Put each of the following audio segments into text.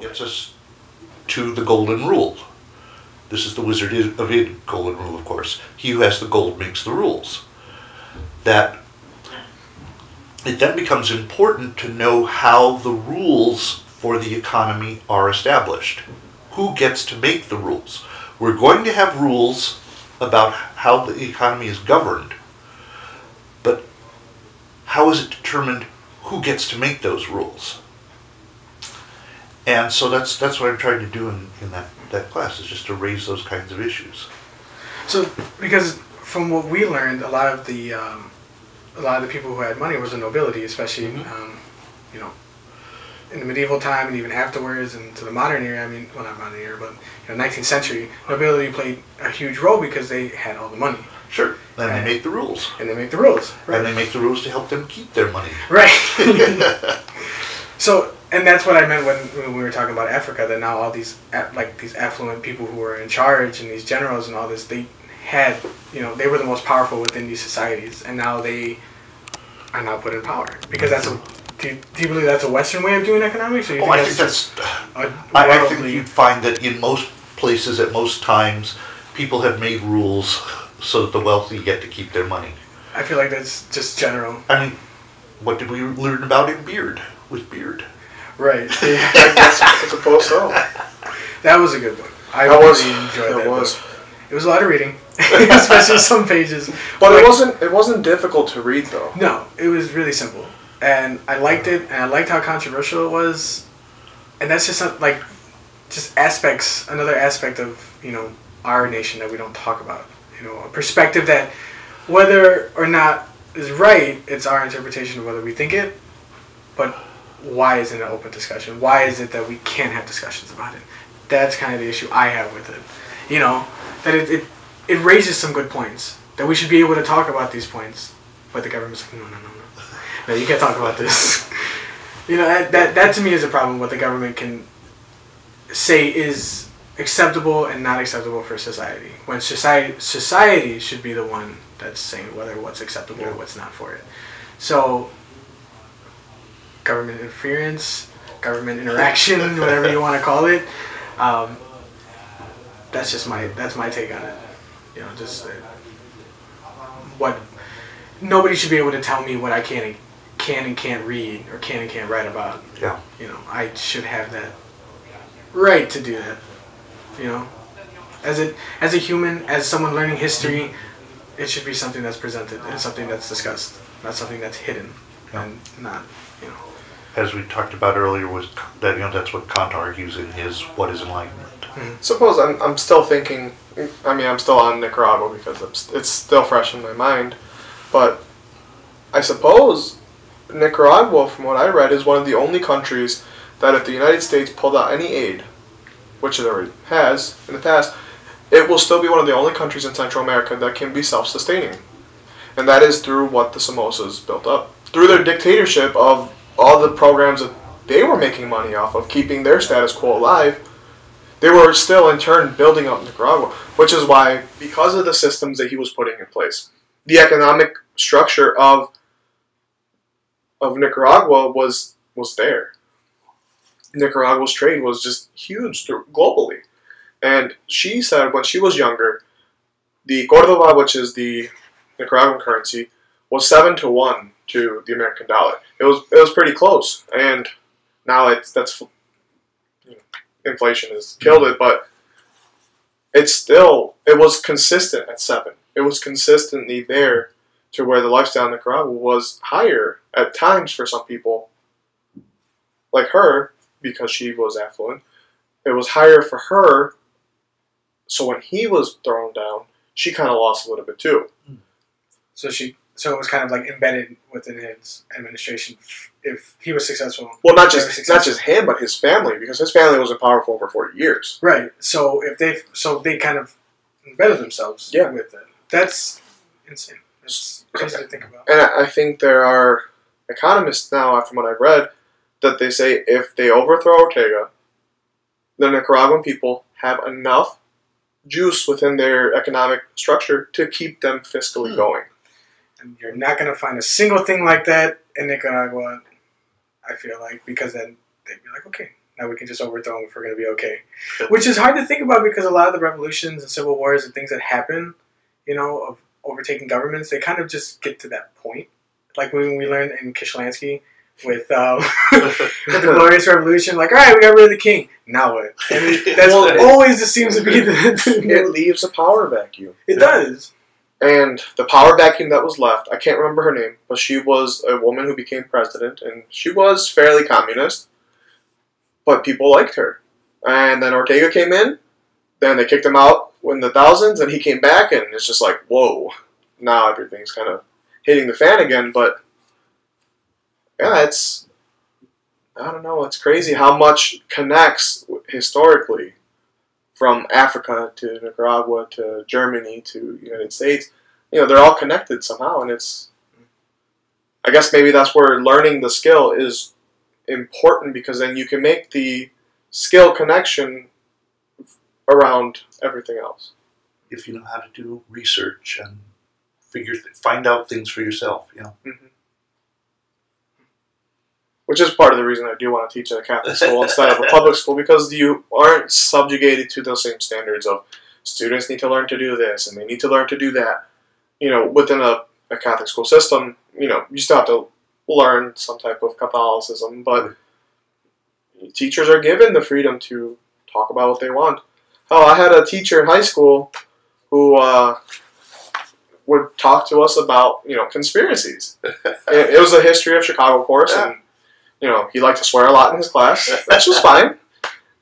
Gets us to the golden rule. This is the Wizard of Id golden rule, of course. He who has the gold makes the rules. That it then becomes important to know how the rules for the economy are established. Who gets to make the rules? We're going to have rules about how the economy is governed, but how is it determined who gets to make those rules? And so that's that's what I'm trying to do in, in that, that class is just to raise those kinds of issues. So because from what we learned, a lot of the um, a lot of the people who had money was the nobility, especially Mhm. um, you know in the medieval time and even afterwards and to the modern era. I mean, well not modern era, but you know, 19th century nobility played a huge role because they had all the money Sure. And they make the rules. and they make the rules. Right. And they make the rules to help them keep their money. Right. so, and that's what I meant when, when we were talking about Africa. That now all these like these affluent people who were in charge and these generals and all this, they had you know they were the most powerful within these societies, and now they are now put in power because that's a. Do you, do you believe that's a Western way of doing economics? Or you Oh, I think that's. I, I think you'd find that in most places, at most times, people have made rules so that the wealthy get to keep their money. I feel like that's just general. I mean, what did we learn about in Beard? With Beard. Right. Yeah. I guess suppose so. that was a good book. I That really was. enjoyed It was. book. It was a lot of reading, especially some pages. But Like- it wasn't. It wasn't difficult to read though. No, it was really simple, and I liked it, and I liked how controversial it was, and that's just not, like, just aspects, another aspect of you know our nation that we don't talk about. You know, a perspective that, whether or not is right, it's our interpretation of whether we think it, but why isn't it an open discussion? Why is it that we can't have discussions about it? That's kind of the issue I have with it. You know, that it, it, it raises some good points, that we should be able to talk about these points, but the government's like, no, no, no, no. No, you can't talk about this. you know, that, that, that to me is a problem, what the government can say is acceptable and not acceptable for society. When society, society should be the one that's saying whether what's acceptable or what's not for it. So, government interference, government interaction, whatever you want to call it. Um, that's just my that's my take on it. You know, just uh, what nobody should be able to tell me what I can and can and can't read or can and can't write about. Yeah. You know, I should have that right to do that. You know, as a as a human, as someone learning history, it should be something that's presented and something that's discussed, not something that's hidden Yeah. and not you know. As we talked about earlier, was that you know that's what Kant argues in his "What Is Enlightenment." Mm-hmm. Suppose I'm. I'm still thinking. I mean, I'm still on Nicaragua because I'm, it's still fresh in my mind. But I suppose Nicaragua, from what I read, is one of the only countries that if the United States pulled out any aid, which it already has in the past, it will still be one of the only countries in Central America that can be self-sustaining, and that is through what the Somozas built up through their dictatorship of all the programs that they were making money off of, keeping their status quo alive. They were still in turn building up Nicaragua, which is why, because of the systems that he was putting in place, the economic structure of of Nicaragua was was there. Nicaragua's trade was just huge globally. And she said when she was younger, the Cordoba, which is the Nicaraguan currency, was seven to one to the American dollar. It was it was pretty close, and now it's that's you know, inflation has killed it, but it's still it was consistent at seven. It was consistently there to where the lifestyle in Nicaragua was higher at times for some people, like her, because she was affluent. It was higher for her. So when he was thrown down, she kind of lost a little bit too. Hmm. So she, so it was kind of like embedded within his administration. If he was successful, Well, not just not just him, but his family, because his family was in power for over forty years. right? So if they, so they kind of embedded themselves Yeah. with it. That's insane. It's crazy to think about. And I I think there are economists now, from what I've read, that they say if they overthrow Ortega, the Nicaraguan people have enough juice within their economic structure to keep them fiscally Hmm. going. And you're not gonna find a single thing like that in Nicaragua. I feel like because then they'd be like, okay, now we can just overthrow them if we're gonna be okay. Which is hard to think about because a lot of the revolutions and civil wars and things that happen, you know, of overtaking governments, they kind of just get to that point. Like when we learned in Kishlansky with um, with the Glorious Revolution, like, all right, we got rid of the king. Now what? That's Well, always just seems to be the. It leaves a power vacuum. it does. And the power vacuum that was left, I can't remember her name, but she was a woman who became president, and she was fairly communist, but people liked her. And then Ortega came in, then they kicked him out in the thousands, and he came back, and it's just like, whoa, now everything's kind of hitting the fan again. But yeah, it's, I don't know, it's crazy how much connects historically from Africa to Nicaragua to Germany to United States. You know they're all connected somehow and it's i guess maybe that's where learning the skill is important because then you can make the skill connection around everything else. If you know how to do research and figure, find out things for yourself. You know, mm-hmm. Which is part of the reason i do want to teach at a catholic school instead of a public school because you aren't subjugated to those same standards of students need to learn to do this and they need to learn to do that. You know within a, a catholic school system you know you still have to learn some type of catholicism but teachers are given the freedom to talk about what they want. Oh i had a teacher in high school who uh, would talk to us about you know conspiracies. It, it was a history of chicago course and you know he liked to swear a lot in his class. Which was fine.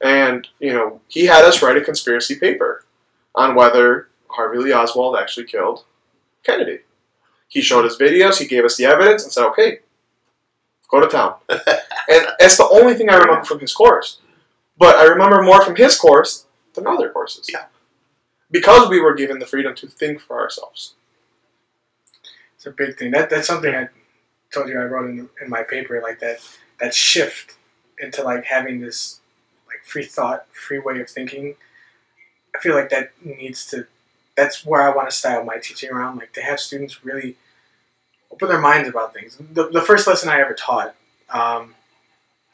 And you know he had us write a conspiracy paper on whether harvey lee oswald actually killed kennedy. He showed us videos he gave us the evidence and said okay go to town. And it's the only thing i remember from his course. But i remember more from his course than other courses. Yeah. because we were given the freedom to think for ourselves. It's a big thing. That that's something I told you I wrote in, in my paper. Like that that shift into like having this like free thought, free way of thinking. I feel like that needs to. That's where I want to style my teaching around. Like to have students really open their minds about things. The, the first lesson I ever taught, um,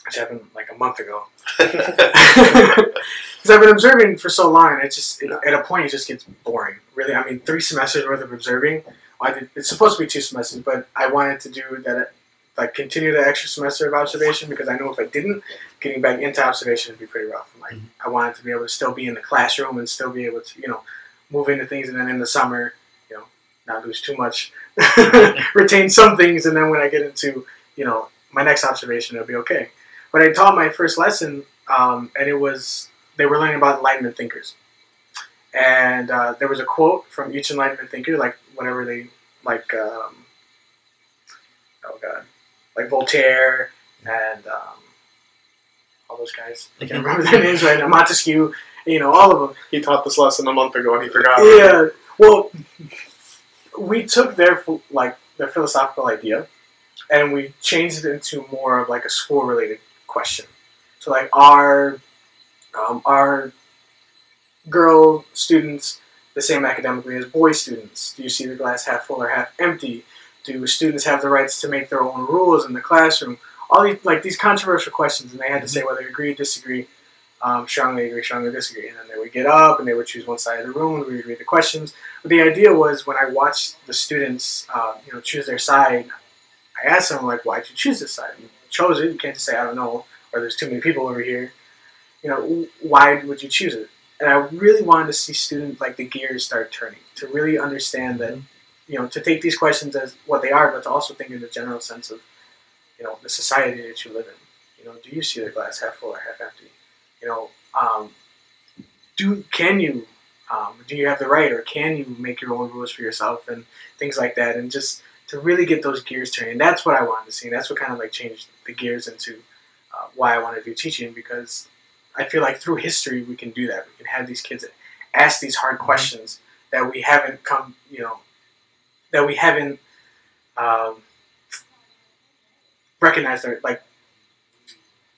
which happened like a month ago, because I've been observing for so long, and it just it, at a point it just gets boring. Really, I mean, three semesters worth of observing. I did, it's supposed to be two semesters, but I wanted to do that, like continue the extra semester of observation because I know if I didn't, getting back into observation would be pretty rough. Like I wanted to be able to still be in the classroom and still be able to, you know, move into things, and then in the summer, you know, not lose too much, retain some things, and then when I get into, you know, my next observation, it'll be okay. But I taught my first lesson, um, and it was they were learning about Enlightenment thinkers, and uh, there was a quote from each Enlightenment thinker, like whatever they like. Um, oh God, like Voltaire and um, all those guys. I can't remember their names right now. Montesquieu, you know, all of them. he taught this lesson a month ago and he forgot Yeah. Well, we took their like their philosophical idea, and we changed it into more of like a school related question. So like our um, our girl students the same academically as boy students? Do you see the glass half full or half empty? Do students have the rights to make their own rules in the classroom? All these like these controversial questions, and they had to say whether they agree, disagree, um, strongly agree, strongly disagree, and then they would get up and they would choose one side of the room and we would read the questions. But the idea was when I watched the students, uh, you know, choose their side, I asked them like, "Why'd you choose this side? You chose it. You can't just say I don't know, or there's too many people over here. You know, why would you choose it?" And I really wanted to see students like the gears start turning to really understand that, you know, to take these questions as what they are, but to also think in the general sense of, you know, the society that you live in. You know, do you see the glass half full or half empty? You know, um, do can you um, do you have the right or can you make your own rules for yourself and things like that? And just to really get those gears turning. That's what i wanted to see. And that's what kind of like changed the gears into uh, why i want to do teaching because i feel like through history we can do that. We can have these kids ask these hard questions that we haven't come you know that we haven't um, recognized or like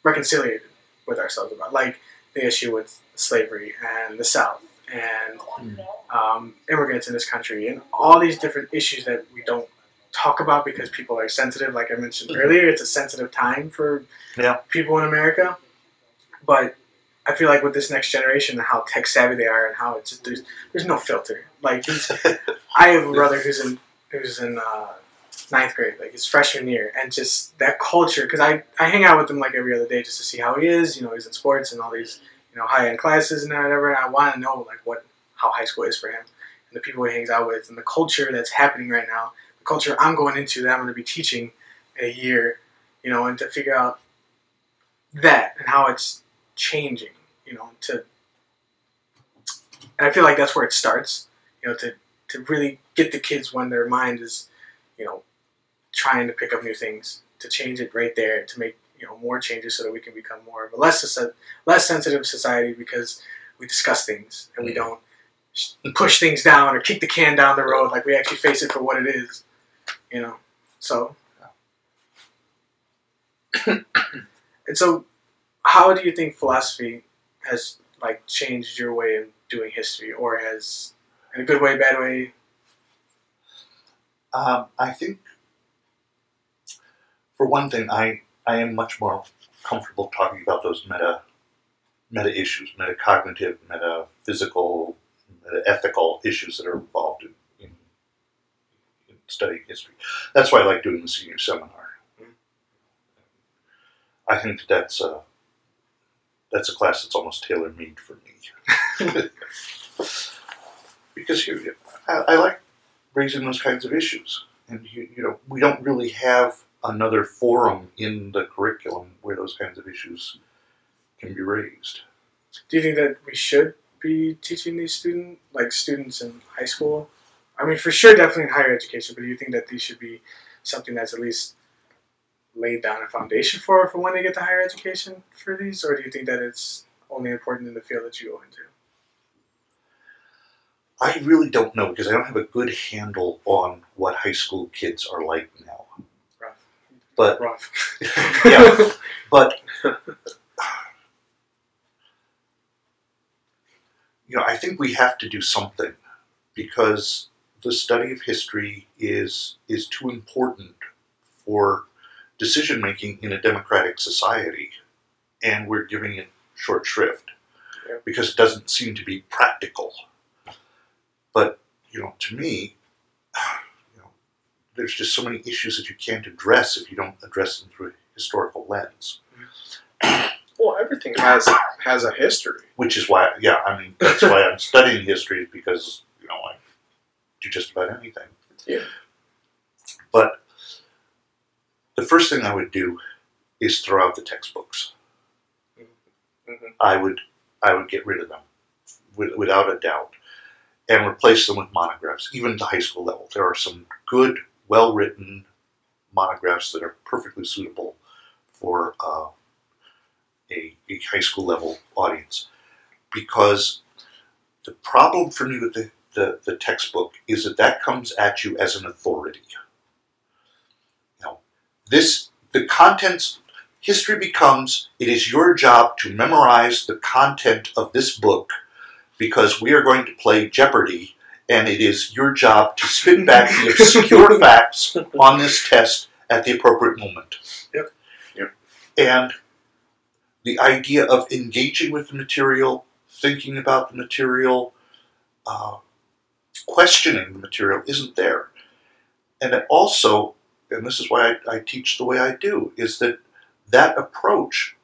reconciliated with ourselves about like the issue with slavery and the south and um, immigrants in this country and all these different issues that we don't talk about because people are sensitive. Like I mentioned earlier, it's a sensitive time for Yeah. people in America. But I feel like with this next generation and how tech savvy they are and how it's there's there's no filter. Like I have a brother who's in who's in uh, ninth grade, like his freshman year, and just that culture. Because I I hang out with him like every other day just to see how he is. You know, he's in sports and all these you know high end classes and whatever. And I want to know like what how high school is for him and the people he hangs out with and the culture that's happening right now. The culture I'm going into that I'm going to be teaching a year. You know, and to figure out that and how it's changing. You know, to and I feel like that's where it starts. You know, to to really get the kids when their mind is, you know, trying to pick up new things, to change it right there, to make you know more changes so that we can become more of a less less sensitive society because we discuss things and we mm. don't push things down or kick the can down the road like we actually face it for what it is. You know, so. and so, how do you think philosophy has like changed your way of doing history, or has in a good way, bad way? Um, I think, for one thing, I, I am much more comfortable talking about those meta meta issues, metacognitive, metaphysical, meta ethical issues that are involved in, in, in studying history. That's why I like doing the senior seminar. I think that that's a, that's a class that's almost tailor made for me. because you, I, I like raising those kinds of issues. And you, you know, we don't really have another forum in the curriculum where those kinds of issues can be raised. Do you think that we should be teaching these students, like students in high school? I mean, for sure, definitely in higher education. But do you think that these should be something that's at least laid down a foundation for for when they get to higher education for these, or do you think that it's only important in the field that you go into? I really don't know because I don't have a good handle on what high school kids are like now. Rough. But Rough. yeah, but you know, I think we have to do something because the study of history is is too important for decision making in a democratic society, and we're giving it short shrift Yeah. because it doesn't seem to be practical. But you know, to me, you know, there's just so many issues that you can't address if you don't address them through a historical lens. Well, everything has has a history. Which is why, yeah, I mean, that's why I'm studying history because you know I do just about anything. Yeah. But the first thing I would do is throw out the textbooks. Mhm. I would I would get rid of them without a doubt and replace them with monographs, even at the high school level. There are some good, well written monographs that are perfectly suitable for uh, a, a high school level audience. Because the problem for me with the, the, the textbook is that that comes at you as an authority. You know, this the contents history becomes it is your job to memorize the content of this book because we are going to play Jeopardy and it is your job to spit back the obscure facts on this test at the appropriate moment. Yep. Yep. And the idea of engaging with the material, thinking about the material, uh, questioning the material isn't there. And it also, and this is why I, I teach the way I do, is that that approach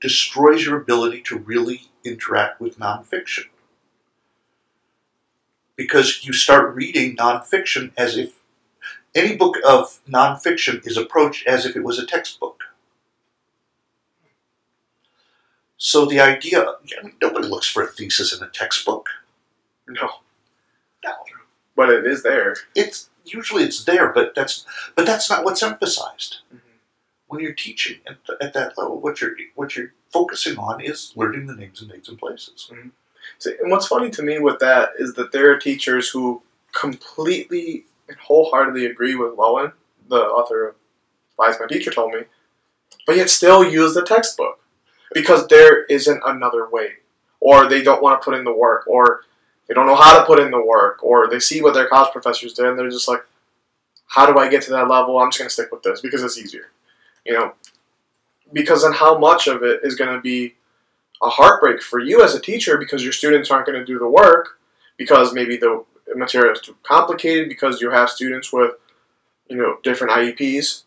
destroys your ability to really interact with nonfiction. Because you start reading nonfiction as if any book of nonfiction is approached as if it was a textbook. So the idea, I mean, nobody looks for a thesis in a textbook. No, No, but it is there. it's usually it's there, but that's but that's not what's emphasized Mhm. When you're teaching at, at that level. What you're what you're focusing on is learning the names and dates and places. Mm-hmm. See, and what's funny to me with that is that there are teachers who completely and wholeheartedly agree with Loewen, the author of Lies My Teacher Told Me, but yet still use the textbook because there isn't another way, or they don't want to put in the work, or they don't know how to put in the work, or they see what their college professors did and they're just like, how do I get to that level? I'm just going to stick with this because it's easier. You know, because then how much of it is going to be a heartbreak for you as a teacher because your students aren't going to do the work because maybe the material is too complicated because you have students with you know different IEPs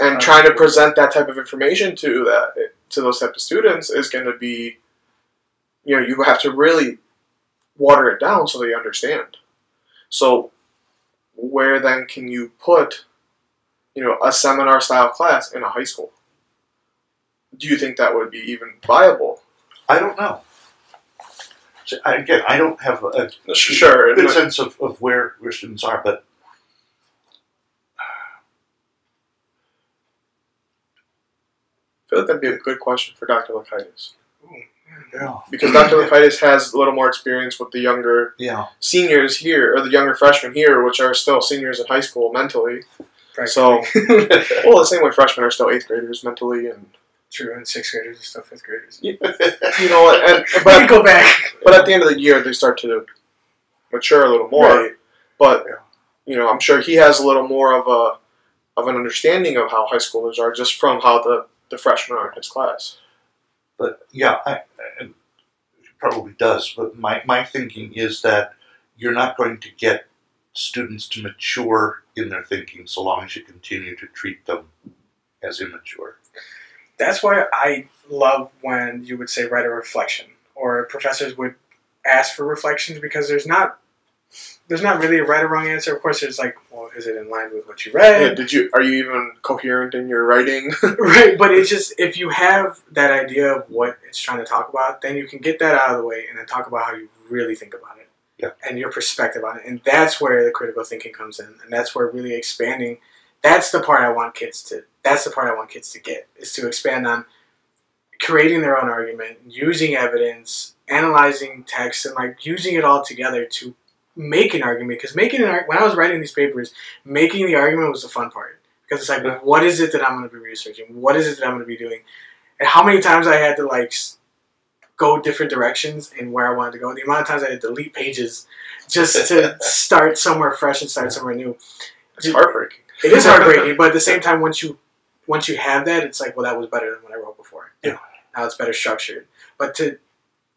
and trying to present that type of information to that to those type of students is going to be you know you have to really water it down so they understand. So where then can you put you know a seminar style class in a high school do you think that would be even viable I don't know. Again, I don't have a sure good sense of, of where, where students are, but I feel like that'd be a good question for Dr. Lakaitis. yeah, Because Dr. Lakaitis has a little more experience with the younger yeah, seniors here, or the younger freshmen here, which are still seniors in high school mentally. So- Well, the same way freshmen are still eighth graders mentally, and True, and sixth graders are still fifth graders. you know, what, and, But but go back. but at the end of the year, they start to mature a little more. Right. But Yeah. you know, I'm sure he has a little more of a of an understanding of how high schoolers are just from how the the freshmen are in his class. but yeah, I, I, probably does. But my, my thinking is that you're not going to get students to mature in their thinking so long as you continue to treat them as immature. That's why I love when you would say write a reflection, or professors would ask for reflections because there's not there's not really a right or wrong answer. Of course, there's like, well, is it in line with what you Yeah, read? did you are you even coherent in your writing? right, but it's just if you have that idea of what it's trying to talk about, then you can get that out of the way and then talk about how you really think about it. Yeah. And your perspective on it. And that's where the critical thinking comes in. And that's where really expanding that's the part I want kids to that's the part I want kids to get is to expand on creating their own argument, using evidence, analyzing text and like using it all together to make an argument because making an when I was writing these papers, making the argument was the fun part because it's like Yeah. what is it that I'm going to be researching? What is it that I'm going to be doing? And how many times I had to like go different directions and where I wanted to go. The amount of times I had to delete pages just to start somewhere fresh and start somewhere new. it's heartbreaking. It is heartbreaking, but at the same time, once you once you have that, it's like, well, that was better than what I wrote before. Yeah. Now it's better structured. But to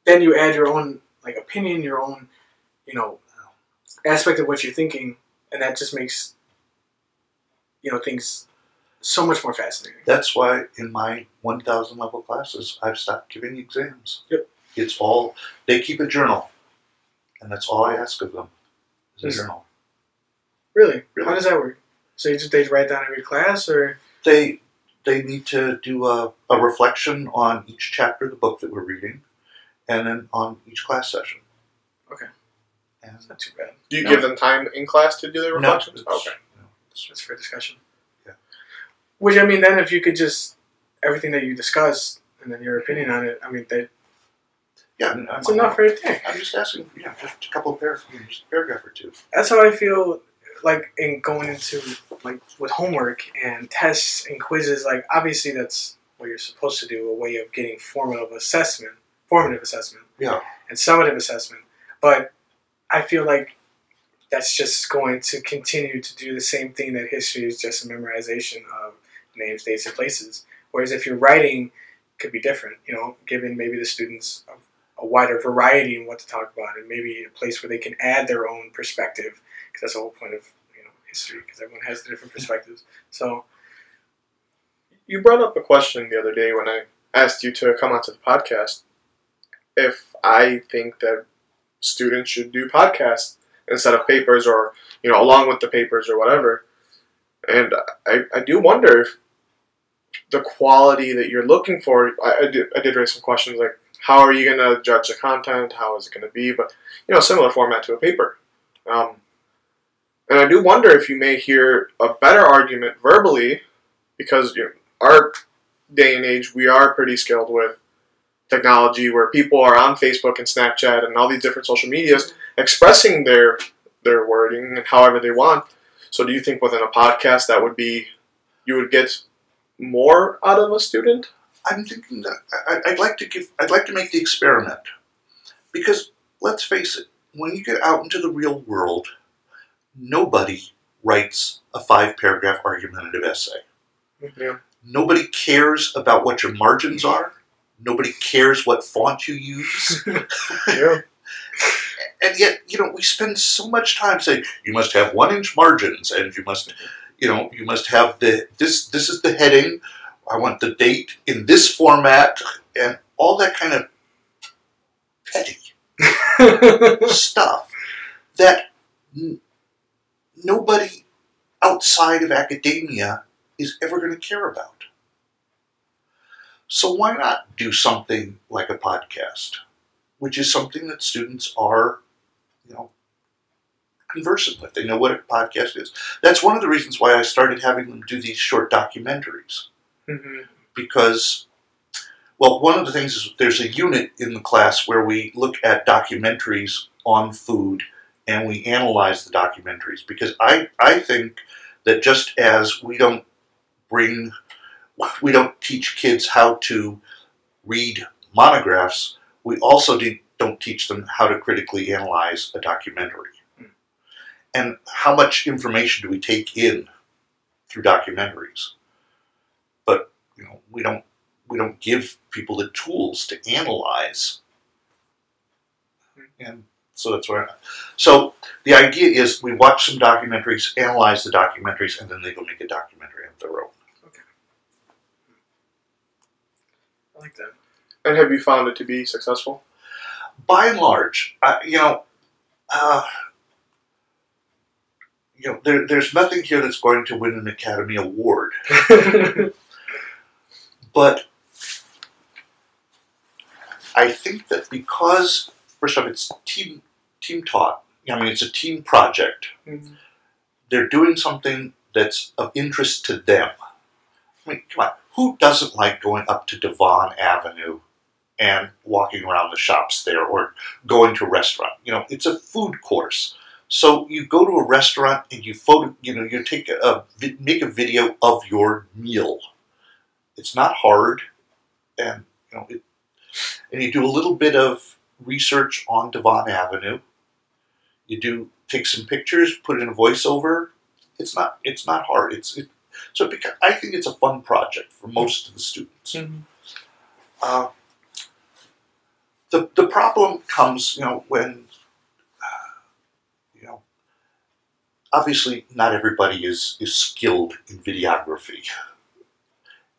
then you add your own like opinion, your own, you know, aspect of what you're thinking, and that just makes you know things so much more fascinating. That's why in my 1,000 level classes, I've stopped giving exams. Yep. It's all, they keep a journal. And that's all I ask of them is a Yes. journal. Really? Really. How does that work? So you just they write down every class, or They, they need to do a, a reflection on each chapter of the book that we're reading and then on each class session. Okay. And it's not too bad. Do you No. give them time in class to do their reflections? it's- okay. no, it's- for discussion. Which I mean, then if you could just everything that you discussed and then your opinion on it, I mean, that yeah, I'm, that's enough right there. I'm just asking, for, yeah, just a couple of paragraphs, paragraph or two. That's how I feel like in going into like with homework and tests and quizzes. Like obviously that's what you're supposed to do, a way of getting formative assessment, formative assessment, Yeah. and summative assessment. But I feel like that's just going to continue to do the same thing that history is just a memorization of names, dates, and places. Whereas if you're writing, it could be different. You know, giving maybe the students a, a wider variety in what to talk about, and maybe a place where they can add their own perspective, because that's the whole point of you know history, because everyone has different perspectives. So You brought up a question the other day when I asked you to come onto the podcast if I think that students should do podcasts instead of papers or, you know, along with the papers or whatever. And I, I do wonder if the quality that you're looking for, I, I, did, I did raise some questions like, how are you going to judge the content? How is it going to be? But, you know, similar format to a paper. Um, and I do wonder if you may hear a better argument verbally because you know, our day and age, we are pretty skilled with technology where people are on Facebook and Snapchat and all these different social medias expressing their their wording and however they want. So do you think within a podcast that would be you would get more out of a student? I'm thinking that I, I'd like to give, I'd like to make the experiment, because let's face it, when you get out into the real world, nobody writes a five paragraph argumentative essay. Yeah. Nobody cares about what your margins are. Nobody cares what font you use. Yeah. and yet, you know, we spend so much time saying you must have one inch margins and you must, you know, you must have the this this is the heading. I want the date in this format and all that kind of petty stuff that n- nobody outside of academia is ever going to care about. So why not do something like a podcast, which is something that students are, you know, conversant with. They know what a podcast is. That's one of the reasons why I started having them do these short documentaries Mhm. because well one of the things is there's a unit in the class where we look at documentaries on food and we analyze the documentaries because i i think that just as we don't bring we don't teach kids how to read monographs we also do, don't teach them how to critically analyze a documentary and how much information do we take in through documentaries but you know we don't we don't give people the tools to analyze and so that's where so the idea is we watch some documentaries analyze the documentaries and then they go make a documentary of their own Okay, I like that. And have you found it to be successful? by and large uh, you know uh, you know there, there's nothing here that's going to win an academy award but I think that because first off it's team team taught. I mean it's a team project. Mhm. They're doing something that's of interest to them. I mean, come on, who doesn't like going up to Devon Avenue and walking around the shops there or going to a restaurant? You know, it's a food course. So you go to a restaurant and you photo, you know, you take a, make a video of your meal. It's not hard, and you know, it, and you do a little bit of research on Devon Avenue. You do take some pictures, put in a voiceover. It's not it's not hard. It's it, so it beca- I think it's a fun project for most of the students. Mhm. Uh, the the problem comes, you know, when uh, you know, obviously not everybody is is skilled in videography,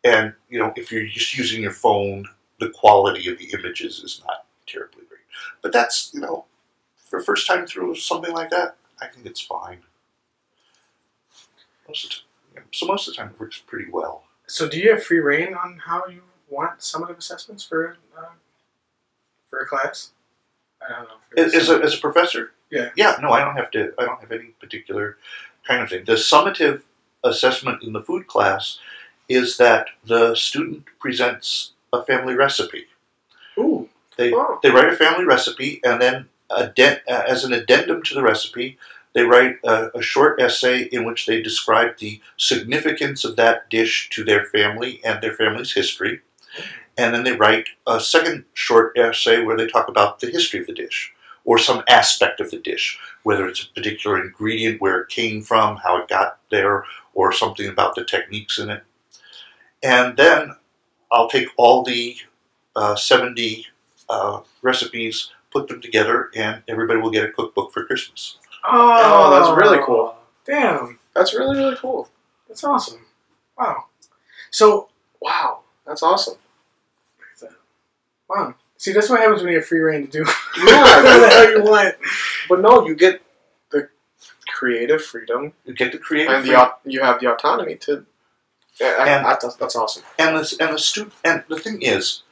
and you know, if you're just using your phone, the quality of the images is not terribly great. But that's you know, for first time through something like that, I think it's fine. Most of the, yeah, so most of the time it works pretty well. So, do you have free rein on how you want summative assessments for uh, for a class? I don't know. As, as, a, as a professor, Yeah. yeah. No, I don't have to. I don't have any particular kind of thing. The summative assessment in the food class is that the student presents a family recipe. Ooh. They they write a family recipe, and then addend- uh, as an addendum to the recipe, they write a, a short essay in which they describe the significance of that dish to their family and their family's history. And then they write a second short essay where they talk about the history of the dish or some aspect of the dish, whether it's a particular ingredient, where it came from, how it got there, or something about the techniques in it. And then I'll take all the uh, 70 uh, recipes, put them together, and everybody will get a cookbook for Christmas. Oh, that's really cool. Damn, That's really really cool. that's awesome. Wow. So, Wow, that's awesome. wow. See, that's what happens when you have free rein to do Yeah, whatever the you want. But no, you get the creative freedom You get the creative and the freedom. au- you have the autonomy to. Yeah, And- I- that's, that's awesome. and the and the student and the thing is,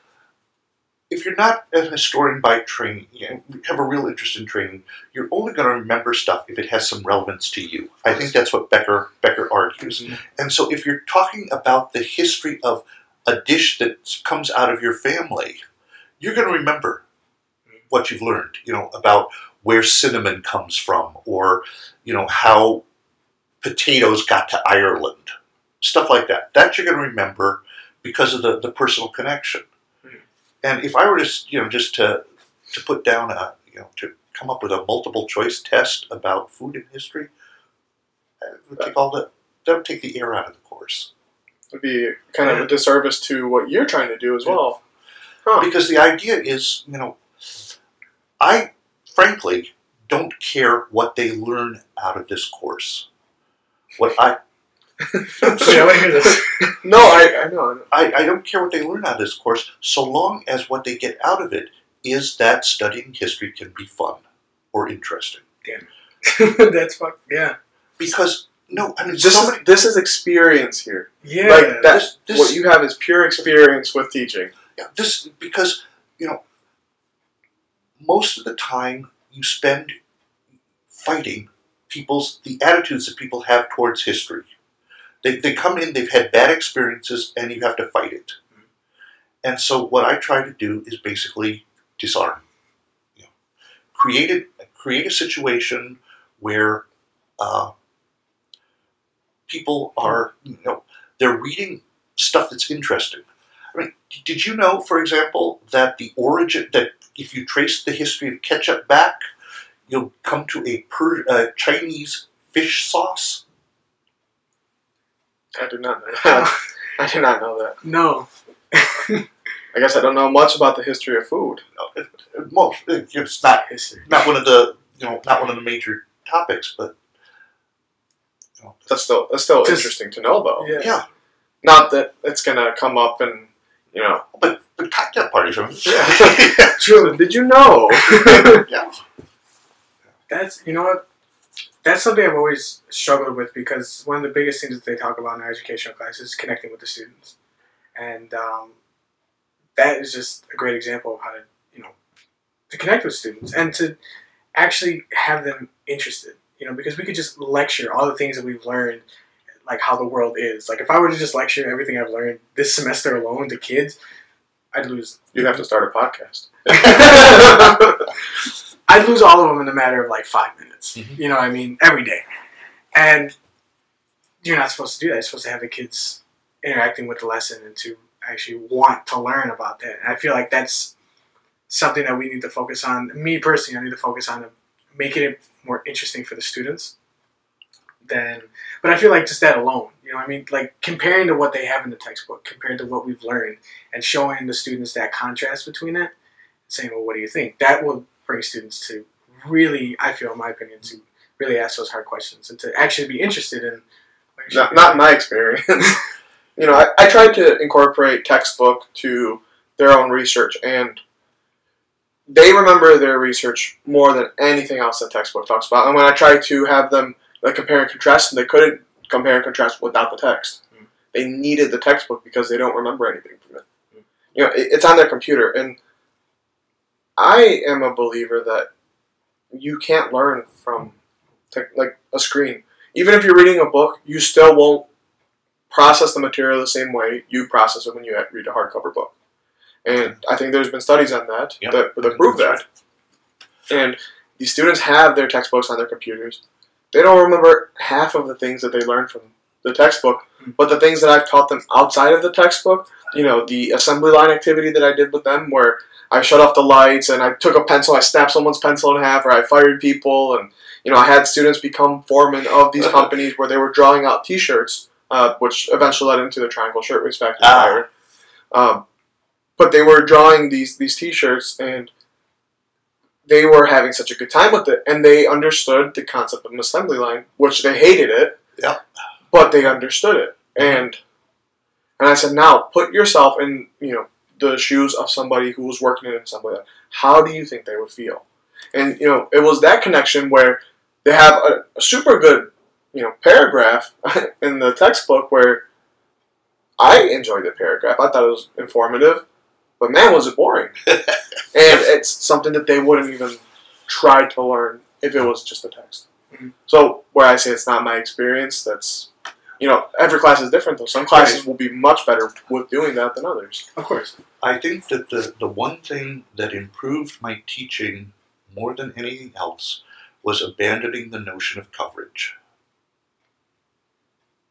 if you're not a historian by training, you know, you have a real interest in training, you're only going to remember stuff if it has some relevance to you. I think that's what Becker Becker argues. Mm-hmm. And so, if you're talking about the history of a dish that comes out of your family, you're going to remember what you've learned. You know about where cinnamon comes from, or you know how potatoes got to Ireland, stuff like that. That you're going to remember because of the, the personal connection. Mhm. And if I were to, you know, just to to put down a, you know, to come up with a multiple choice test about food and history, would take all the that would take the air out of the course. It would be kind of a disservice to what you're trying to do as well. Huh. Because the idea is, you know, I frankly don't care what they learn out of this course. What I Yeah, I want to hear this. No, I, I know. I, I don't care what they learn out of this course, so long as what they get out of it is that studying history can be fun or interesting. That's fuck. Yeah. Because no, I mean, This so is this is experience here. Yeah. Like that. This- this- what you have is pure experience with teaching. This because you know most of the time you spend fighting people's the attitudes that people have towards history. They, they come in, they've had bad experiences, and you have to fight it. And so what I try to do is basically disarm. You know, create a, create a situation where uh, people are you know they're reading stuff that's interesting. I mean, did you know, for example, that the origin that if you trace the history of ketchup back, you'll come to a per, uh, Chinese fish sauce? I did not know that. I did not know that. no. I guess I don't know much about the history of food. Uh, Most it's not History. not one of the you know not one of the major topics, but you know, That's still that's still Just- interesting to know, though. Yeah. yeah. Not that it's gonna come up and you know. But but cocktail parties are Yeah. True. Did you know? yeah. That's you know what. That's something I've always struggled with because one of the biggest things that they talk about in our educational classes is connecting with the students, and um, that is just a great example of how to you know to connect with students and to actually have them interested. You know, because we could just lecture all the things that we've learned, like how the world is. Like if I were to just lecture everything I've learned this semester alone to kids, I'd lose You'd have to start a podcast. I'd lose all of them in a matter of like five minutes. Mhm. You know what I mean? Every day. And you're not supposed to do that. You're supposed to have the kids interacting with the lesson and to actually want to learn about that. And I feel like that's something that we need to focus on. Me personally, I need to focus on making it more interesting for the students. Then, but I feel like just that alone, you know, what I mean, like comparing to what they have in the textbook, compared to what we've learned, and showing the students that contrast between it, saying, "Well, what do you think?" That will bring students to really, I feel, in my opinion, to really ask those hard questions and to actually be interested in. not, not in my experience. you know, I, I tried to incorporate textbook to their own research, and they remember their research more than anything else that textbook talks about. And when I try to have them like compare and contrast, and they couldn't compare and contrast without the text. Mm. They needed the textbook because they don't remember anything from it. You know, it, it's on their computer, and I am a believer that you can't learn from tech like a screen even if you're reading a book, you still won't process the material the same way you process it when you read a hardcover book. And I think there's been studies on that Yep. that, that prove that. And these students have their textbooks on their computers. They don't remember half of the things that they learned from the textbook, but the things that I've taught them outside of the textbook, you know, the assembly line activity that I did with them where I shut off the lights and I took a pencil, I snapped someone's pencil in half, or I fired people and you know, I had students become foremen of these companies where they were drawing out T-shirts, uh, which eventually led into the Triangle Shirtwaist Factory Ah. Um, but they were drawing these these T-shirts, and they were having such a good time with it, and they understood the concept of an assembly line, which they hated it. Yep. But they understood it, mm-hmm. and and I said, now put yourself in you know the shoes of somebody who was working in an assembly line. How do you think they would feel? And you know, it was that connection where they have a, a super good, you know, paragraph in the textbook where I enjoyed the paragraph. I thought it was informative, but man, was it boring. and it's something that they wouldn't even try to learn if it was just a text. Mhm. So where I say it's not my experience, that's you know, every class is different though. Some classes will be much better with doing that than others. Of course. I think that the, the one thing that improved my teaching more than anything else was abandoning the notion of coverage.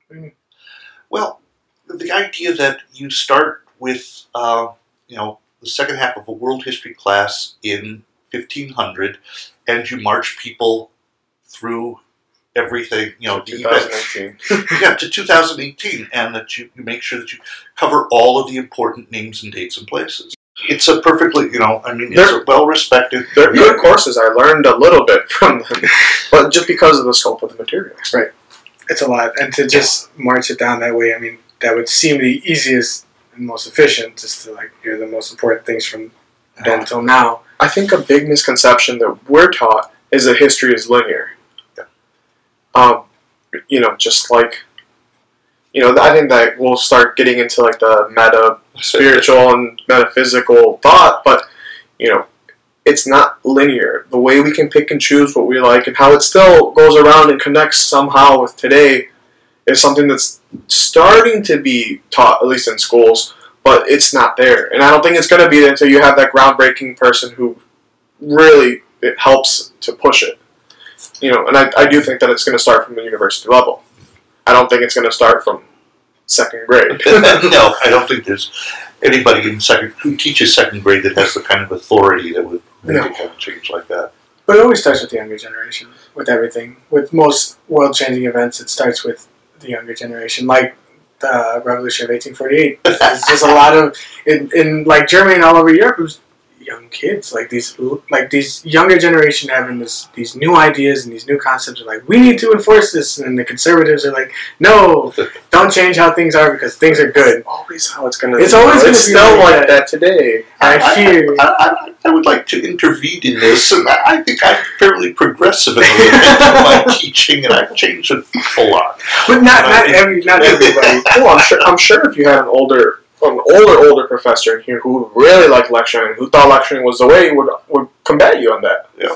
What do you mean? Well, the idea that you start with, uh, you know, the second half of a world history class in 1500 and you march people through everything, you know, the event, 2019. yeah, to 2018, and that you, you make sure that you cover all of the important names and dates and places. It's a perfectly, you know, I mean, it's a well respected. They're good courses. I learned a little bit from them, but just because of the scope of the material. Right. It's a lot, and to just march it down that way, I mean, that would seem the easiest and most efficient, just to like hear the most important things from then till now. I think a big misconception that we're taught is that history is linear. Yeah. Um, you know, just like, you know, I think that we'll start getting into like the meta spiritual and metaphysical thought, but you know, it's not linear. The way we can pick and choose what we like and how it still goes around and connects somehow with today is something that's starting to be taught, at least in schools, but it's not there. And I don't think it's going to be there until you have that groundbreaking person who really it helps to push it. You know, and I, I do think that it's going to start from the university level. I don't think it's going to start from second grade. no, I don't think there's anybody in second who teaches second grade that has the kind of authority that would make No. a kind of change like that. But it always starts with the younger generation, with everything. With most world changing events, it starts with the younger generation. Like the Revolution of 1848. It's just a lot of, in, in like Germany and all over Europe, it was young kids. Like these like these younger generation having this these new ideas and these new concepts are like, we need to enforce this. And the conservatives are like, no, don't change how things are because things are good. always how it's going to It's be. always gonna It's be still like like that today. I fear. I, I, I would like to intervene in this, and I I think I'm fairly progressive in my teaching, and I've changed it a lot. But not, not every not everybody. well, I'm sure. I'm sure if you had an older, an older, older professor in here who really liked lecturing, who thought lecturing was the way, would would combat you on that. Yeah.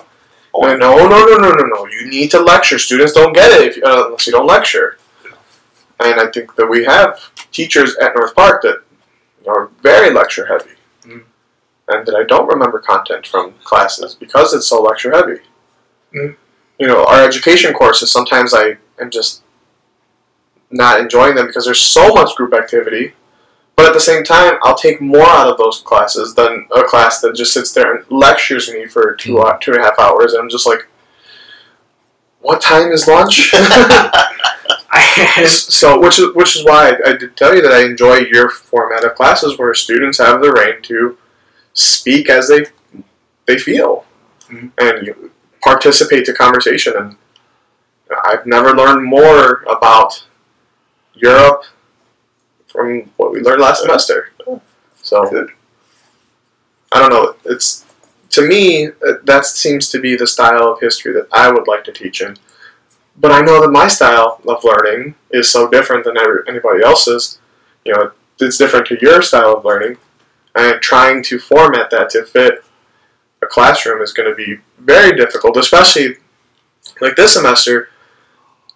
Oh, no, no, no, no, no, no! You need to lecture. Students don't get it if, uh, unless you don't lecture. And I think that we have teachers at North Park that are very lecture heavy, Mm. and that I don't remember content from classes because it's so lecture heavy. Mm. You know, our education courses sometimes I am just not enjoying them because there's so much group activity. But at the same time, I'll take more out of those classes than a class that just sits there and lectures me for two hou- two and a half hours, and I'm just like, "What time is lunch?" So, which is which is why I, I did tell you that I enjoy your format of classes where students have the rein to speak as they they feel Mhm. and participate to conversation. And I've never learned more about Europe from what we learned last semester. So Good. I don't know. It's to me uh, that seems to be the style of history that I would like to teach in. But I know that my style of learning is so different than anybody else's. You know, it's different to your style of learning, and trying to format that to fit a classroom is going to be very difficult. Especially like this semester,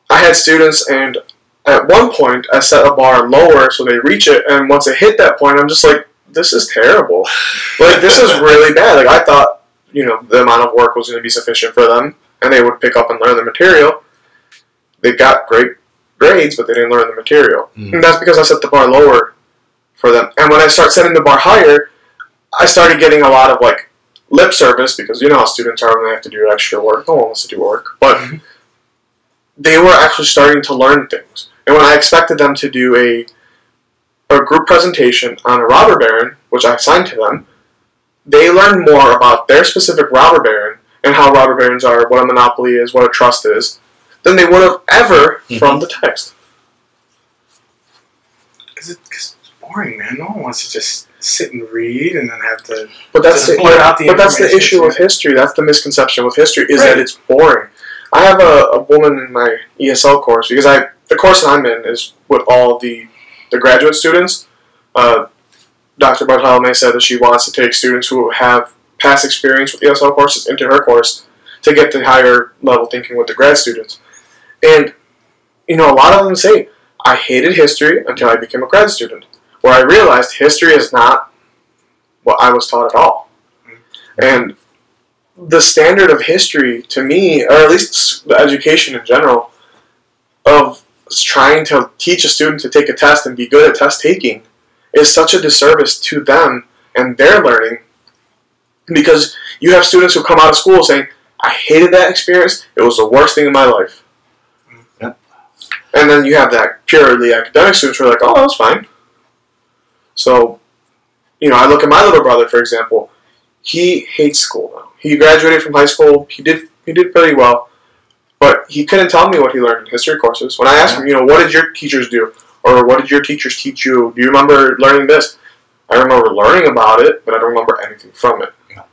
I had students, and at one point I set a bar lower so they reach it, and once it hit that point, I'm just like, this is terrible. Like this is really bad. Like I thought, you know, the amount of work was going to be sufficient for them, and they would pick up and learn the material. They got great grades, but they didn't learn the material, Mm. and that's because I set the bar lower for them. And when I start setting the bar higher, I started getting a lot of like lip service because you know how students are when they have to do extra work. No one wants to do work, but they were actually starting to learn things. And when I expected them to do a a group presentation on a robber baron, which I assigned to them, they learned more about their specific robber baron and how robber barons are, what a monopoly is, what a trust is, than they would have ever mm-hmm. from the text. Cause it, it's boring, man. No one wants to just sit and read and then have to. But that's the, blurt out the but that's the issue to with history. That's the misconception with history is Right. that it's boring. I have a, a woman in my ESL course because I the course I'm in is with all the the graduate students. Uh, Dr. Bartolome said that she wants to take students who have past experience with ESL courses into her course to get the higher level thinking with the grad students. And you know, a lot of them say, "I hated history until I became a grad student," where I realized history is not what I was taught at all. And the standard of history, to me, or at least the education in general, of trying to teach a student to take a test and be good at test taking, is such a disservice to them and their learning. Because you have students who come out of school saying, I hated that experience, it was the worst thing in my life. And then you have that purely academic students who are like, oh, that was fine. So, you know, I look at my little brother, for example. He hates school now. He graduated from high school. He did he did pretty well, but he couldn't tell me what he learned in history courses. When I asked him, you know, what did your teachers do, or what did your teachers teach you? Do you remember learning this? I remember learning about it, but I don't remember anything from it. Yeah.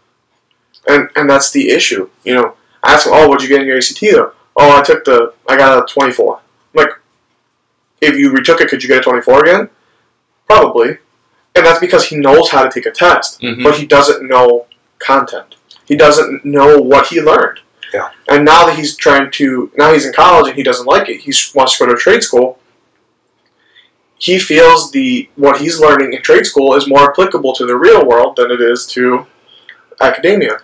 And and that's the issue. You know, I asked him, oh, what'd you get in your ACT though? Oh, I took the, I got a 24. I'm like, if you retook it, could you get a 24 again? Probably. And that's because he knows how to take a test, Mhm. but he doesn't know content. He doesn't know what he learned. Yeah. And now that he's trying to, now he's in college and he doesn't like it, he wants to go to trade school. He feels the what he's learning in trade school is more applicable to the real world than it is to academia.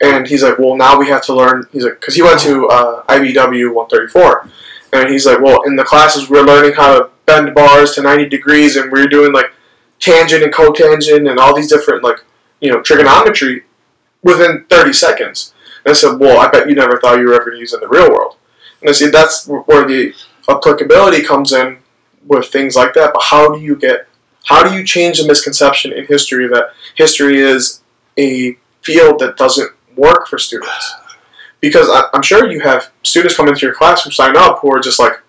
And he's like, well, now we have to learn. He's like, because he went to uh, IBEW 134, and he's like, well, in the classes we're learning how to bend bars to 90 degrees, and we're doing like tangent and cotangent and all these different like you know trigonometry within 30 seconds. And I said, well, I bet you never thought you were ever going to use it in the real world. And I said, that's where the applicability comes in with things like that. But how do you get, how do you change the misconception in history that history is a field that doesn't work for students? Because I, I'm sure you have students come into your class who sign up who are just like,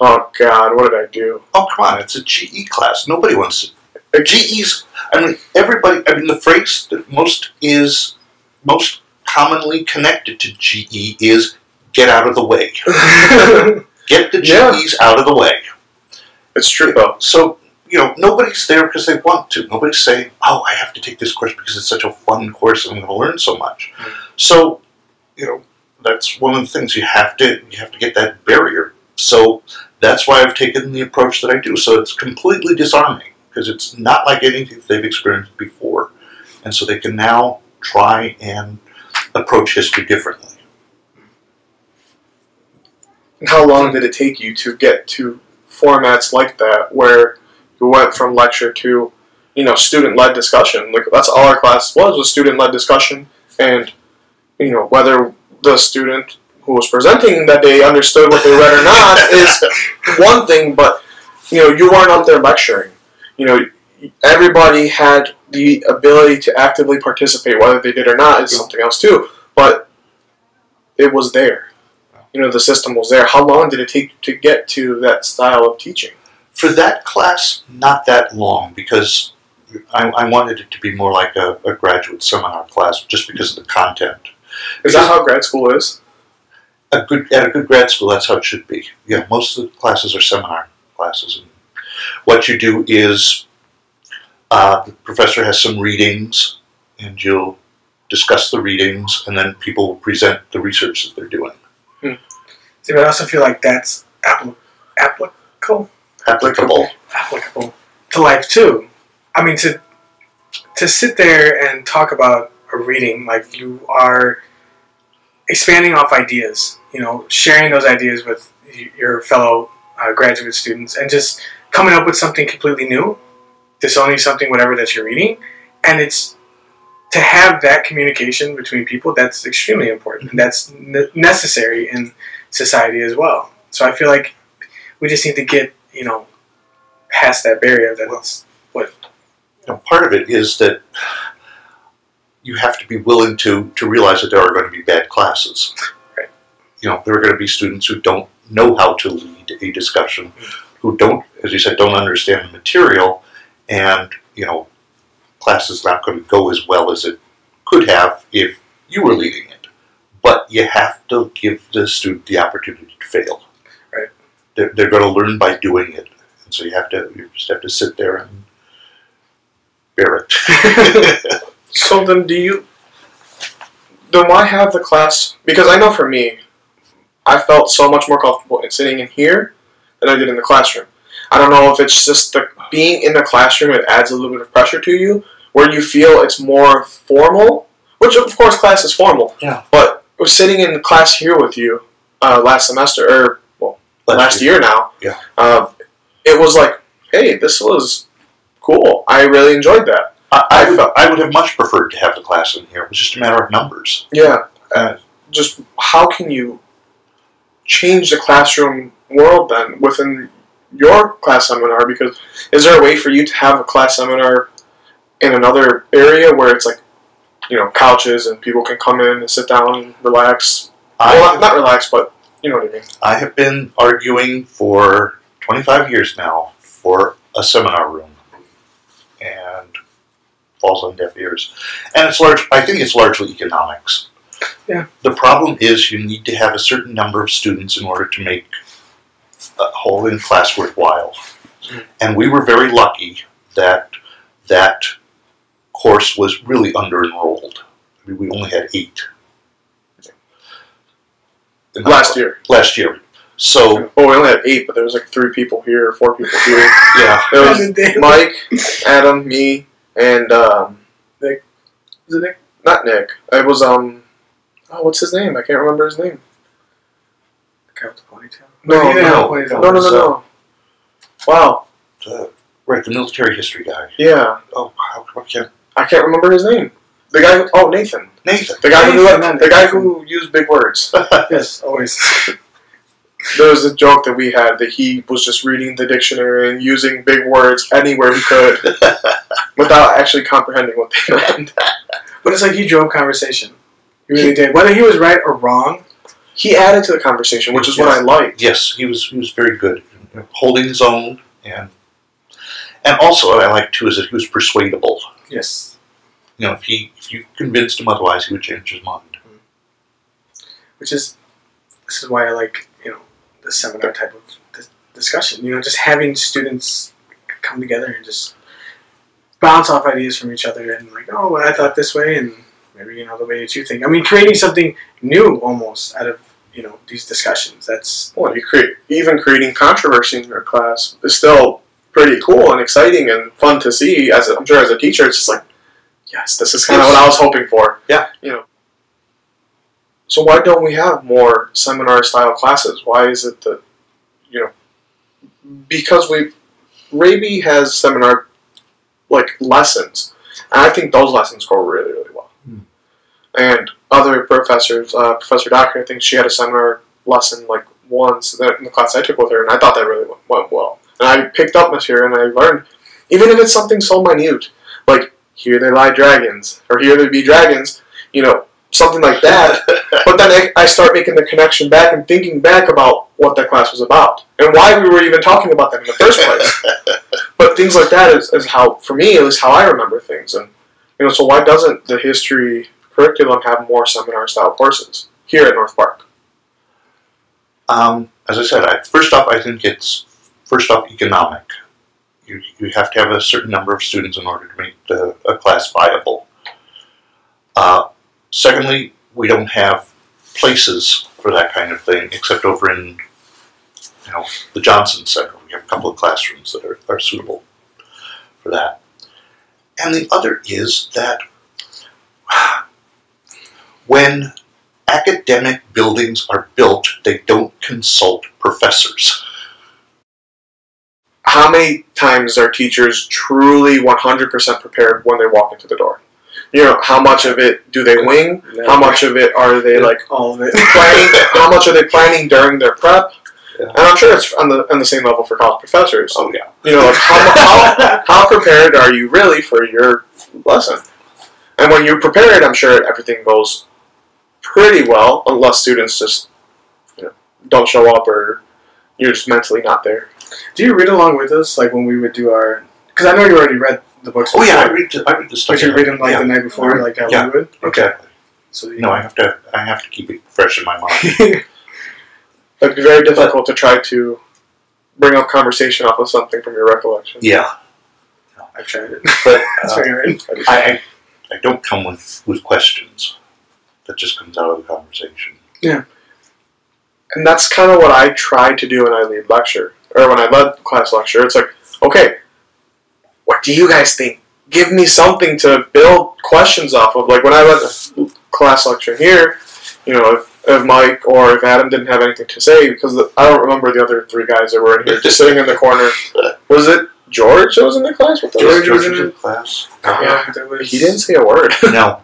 oh God, what did I do? Oh, come on, it's a GE class. Nobody wants to. GE's, I mean, everybody, I mean, the phrase that most is, most commonly connected to GE is get out of the way. Get the Yeah. GEs out of the way. it's true. So, you know, nobody's there because they want to. Nobody's saying, oh, I have to take this course because it's such a fun course and I'm going to learn so much. Hmm. So, you know, that's one of the things you have to you have to get that barrier. So that's why I've taken the approach that I do. So it's completely disarming because it's not like anything they've experienced before, and so they can now try and approach history differently. And how long did it take you to get to formats like that where you went from lecture to, you know, student led discussion? Like that's all our class was was student led discussion and you know, whether the student who was presenting that day understood what they read or not is one thing, but you know, you weren't up there lecturing. You know, everybody had the ability to actively participate, whether they did or not is something else too. But it was there. You know, the system was there. How long did it take to get to that style of teaching? For that class, not that long because I, I wanted it to be more like a, a graduate seminar class just because of the content. Is that how grad school is? a good at a good grad school that's how it should be yeah most of the classes are seminar classes and what you do is uh, the professor has some readings and you'll discuss the readings and then people will present the research that they're doing. See, but I also feel like that's appli- applicable? Applicable. Applicable to life too. I mean, to to sit there and talk about a reading like you are expanding off ideas, you know, sharing those ideas with y- your fellow uh, graduate students, and just coming up with something completely new, disowning something, whatever that you're reading, and it's to have that communication between people. That's extremely important, and mm-hmm. that's ne- necessary in society as well. So I feel like we just need to get you know past that barrier that it's Now, part of it is that you have to be willing to to realize that there are going to be bad classes. Right. You know, there are going to be students who don't know how to lead a discussion, mm-hmm. who don't, as you said, don't understand the material, and you know, class is not going to go as well as it could have if you were leading it. But you have to give the student the opportunity to fail. Right. They're, they're going to learn by doing it, and so you have to you just have to sit there and bear it. So then, do you? Then why have the class? Because I know for me, I felt so much more comfortable in sitting in here than I did in the classroom. I don't know if it's just the being in the classroom it adds a little bit of pressure to you, where you feel it's more formal. Which of course class is formal. Yeah. But sitting in class here with you uh, last semester or well last year now. Yeah. Uh, it was like, hey, this was cool. I really enjoyed that. I, I, I would, felt- I would have much preferred to have the class in here. It was just a matter of numbers. Yeah. Uh, just how can you change the classroom world then within your class seminar? Because is there a way for you to have a class seminar in another area where it's like, you know, couches and people can come in and sit down and relax? I, well, not, not relax, but you know what I mean. I have been arguing for 25 years now for a seminar room, and falls on deaf ears. And it's large. I think it's largely economics. Yeah. The problem is you need to have a certain number of students in order to make a holding class worthwhile. And we were very lucky that that course was really under enrolled. I mean, we only had eight. In that Last year. Last year. So Oh, we only had eight, but there was like three people here, four people here. yeah, There was Mike, Adam, me, and um, Was it Nick? not Nick. It was um, oh, what's his name? I can't remember his name. The guy with the ponytail. No, he didn't have a no. No, no, no, was, no. Wow. the, right, the military history guy. Yeah, Oh, how I can't I can't remember his name. The guy. Who, oh, Nathan. Nathan. The guy who Nathan, knew, the guy who used big words. Yes, always. There was a joke that we had that he was just reading the dictionary and using big words anywhere he could without actually comprehending what they meant. but it's like he drove conversation. He really did. Whether he was right or wrong, He added to the conversation, which is what I liked. Yes, he was he was very good, holding his own, and and also what I like too is that he was persuadable. yes. You know, if he if you convinced him otherwise, he would change his mind. Hmm. Which is this is why I like you know the seminar type of discussion. You know, just having students come together and just bounce off ideas from each other and like, oh, well, I thought this way, and maybe you know the way that you think. I mean, creating something new almost out of you know these discussions. That's Well, you create even creating controversy in your class is still pretty cool and exciting and fun to see. As a, I'm sure as a teacher, it's just like, yes, this is kind of what I was hoping for. Yeah. You know. So why don't we have more seminar style classes? Why is it that, you know, because we, Raby has seminar like lessons, and I think those lessons go really really well. And other professors, uh, Professor Docker, I think she had a seminar lesson like once in the class I took with her, and I thought that really went, well. And I picked up material and I learned, even if it's something so minute, like here they lie dragons, or here there be dragons, you know, something like that. but then I, I start making the connection back and thinking back about what that class was about and why we were even talking about that in the first place. but things like that is, is how, for me, at least how I remember things. And you know, so why doesn't the history curriculum have more seminar style courses here at North Park? Um, as I said, I, first off, I think it's first off economic. You, you have to have a certain number of students in order to make the, a class viable. Uh, secondly, we don't have places for that kind of thing except over in you know the Johnson Center. We have a couple of classrooms that are, are suitable for that. And the other is that when academic buildings are built, they don't consult professors. How many times are teachers truly 100% prepared when they walk into the door? You know, how much of it do they wing? How much of it are they like all of it. planning? how much are they planning during their prep? Yeah. And I'm sure it's on the on the same level for college professors. Oh yeah. You know, like how, how, how prepared are you really for your lesson? And when you're prepared, I'm sure everything goes pretty well, unless students just you know don't show up or you're just mentally not there. Do you read along with us, like when we would do our? Because I know you already read the books. Oh yeah, I read. The, I read the stuff. But you read them like yeah. the night before, like how Yeah. we would. Okay. So you No, I have to. I have to keep it fresh in my mind. It'd be very difficult to try to bring up conversation off of something from your recollection. yeah, I've tried it. but uh. I, I I don't come with with questions. That just comes out of the conversation. Yeah. And that's kind of what I try to do when I lead lecture, or when I led class lecture. It's like, okay, what do you guys think? Give me something to build questions off of. Like when I led the class lecture here, you know, if, if Mike or if Adam didn't have anything to say, because the, I don't remember the other three guys that were in here just sitting in the corner. Was it George that was in the class with us? George was was in in class. yeah, was. He didn't say a word. No,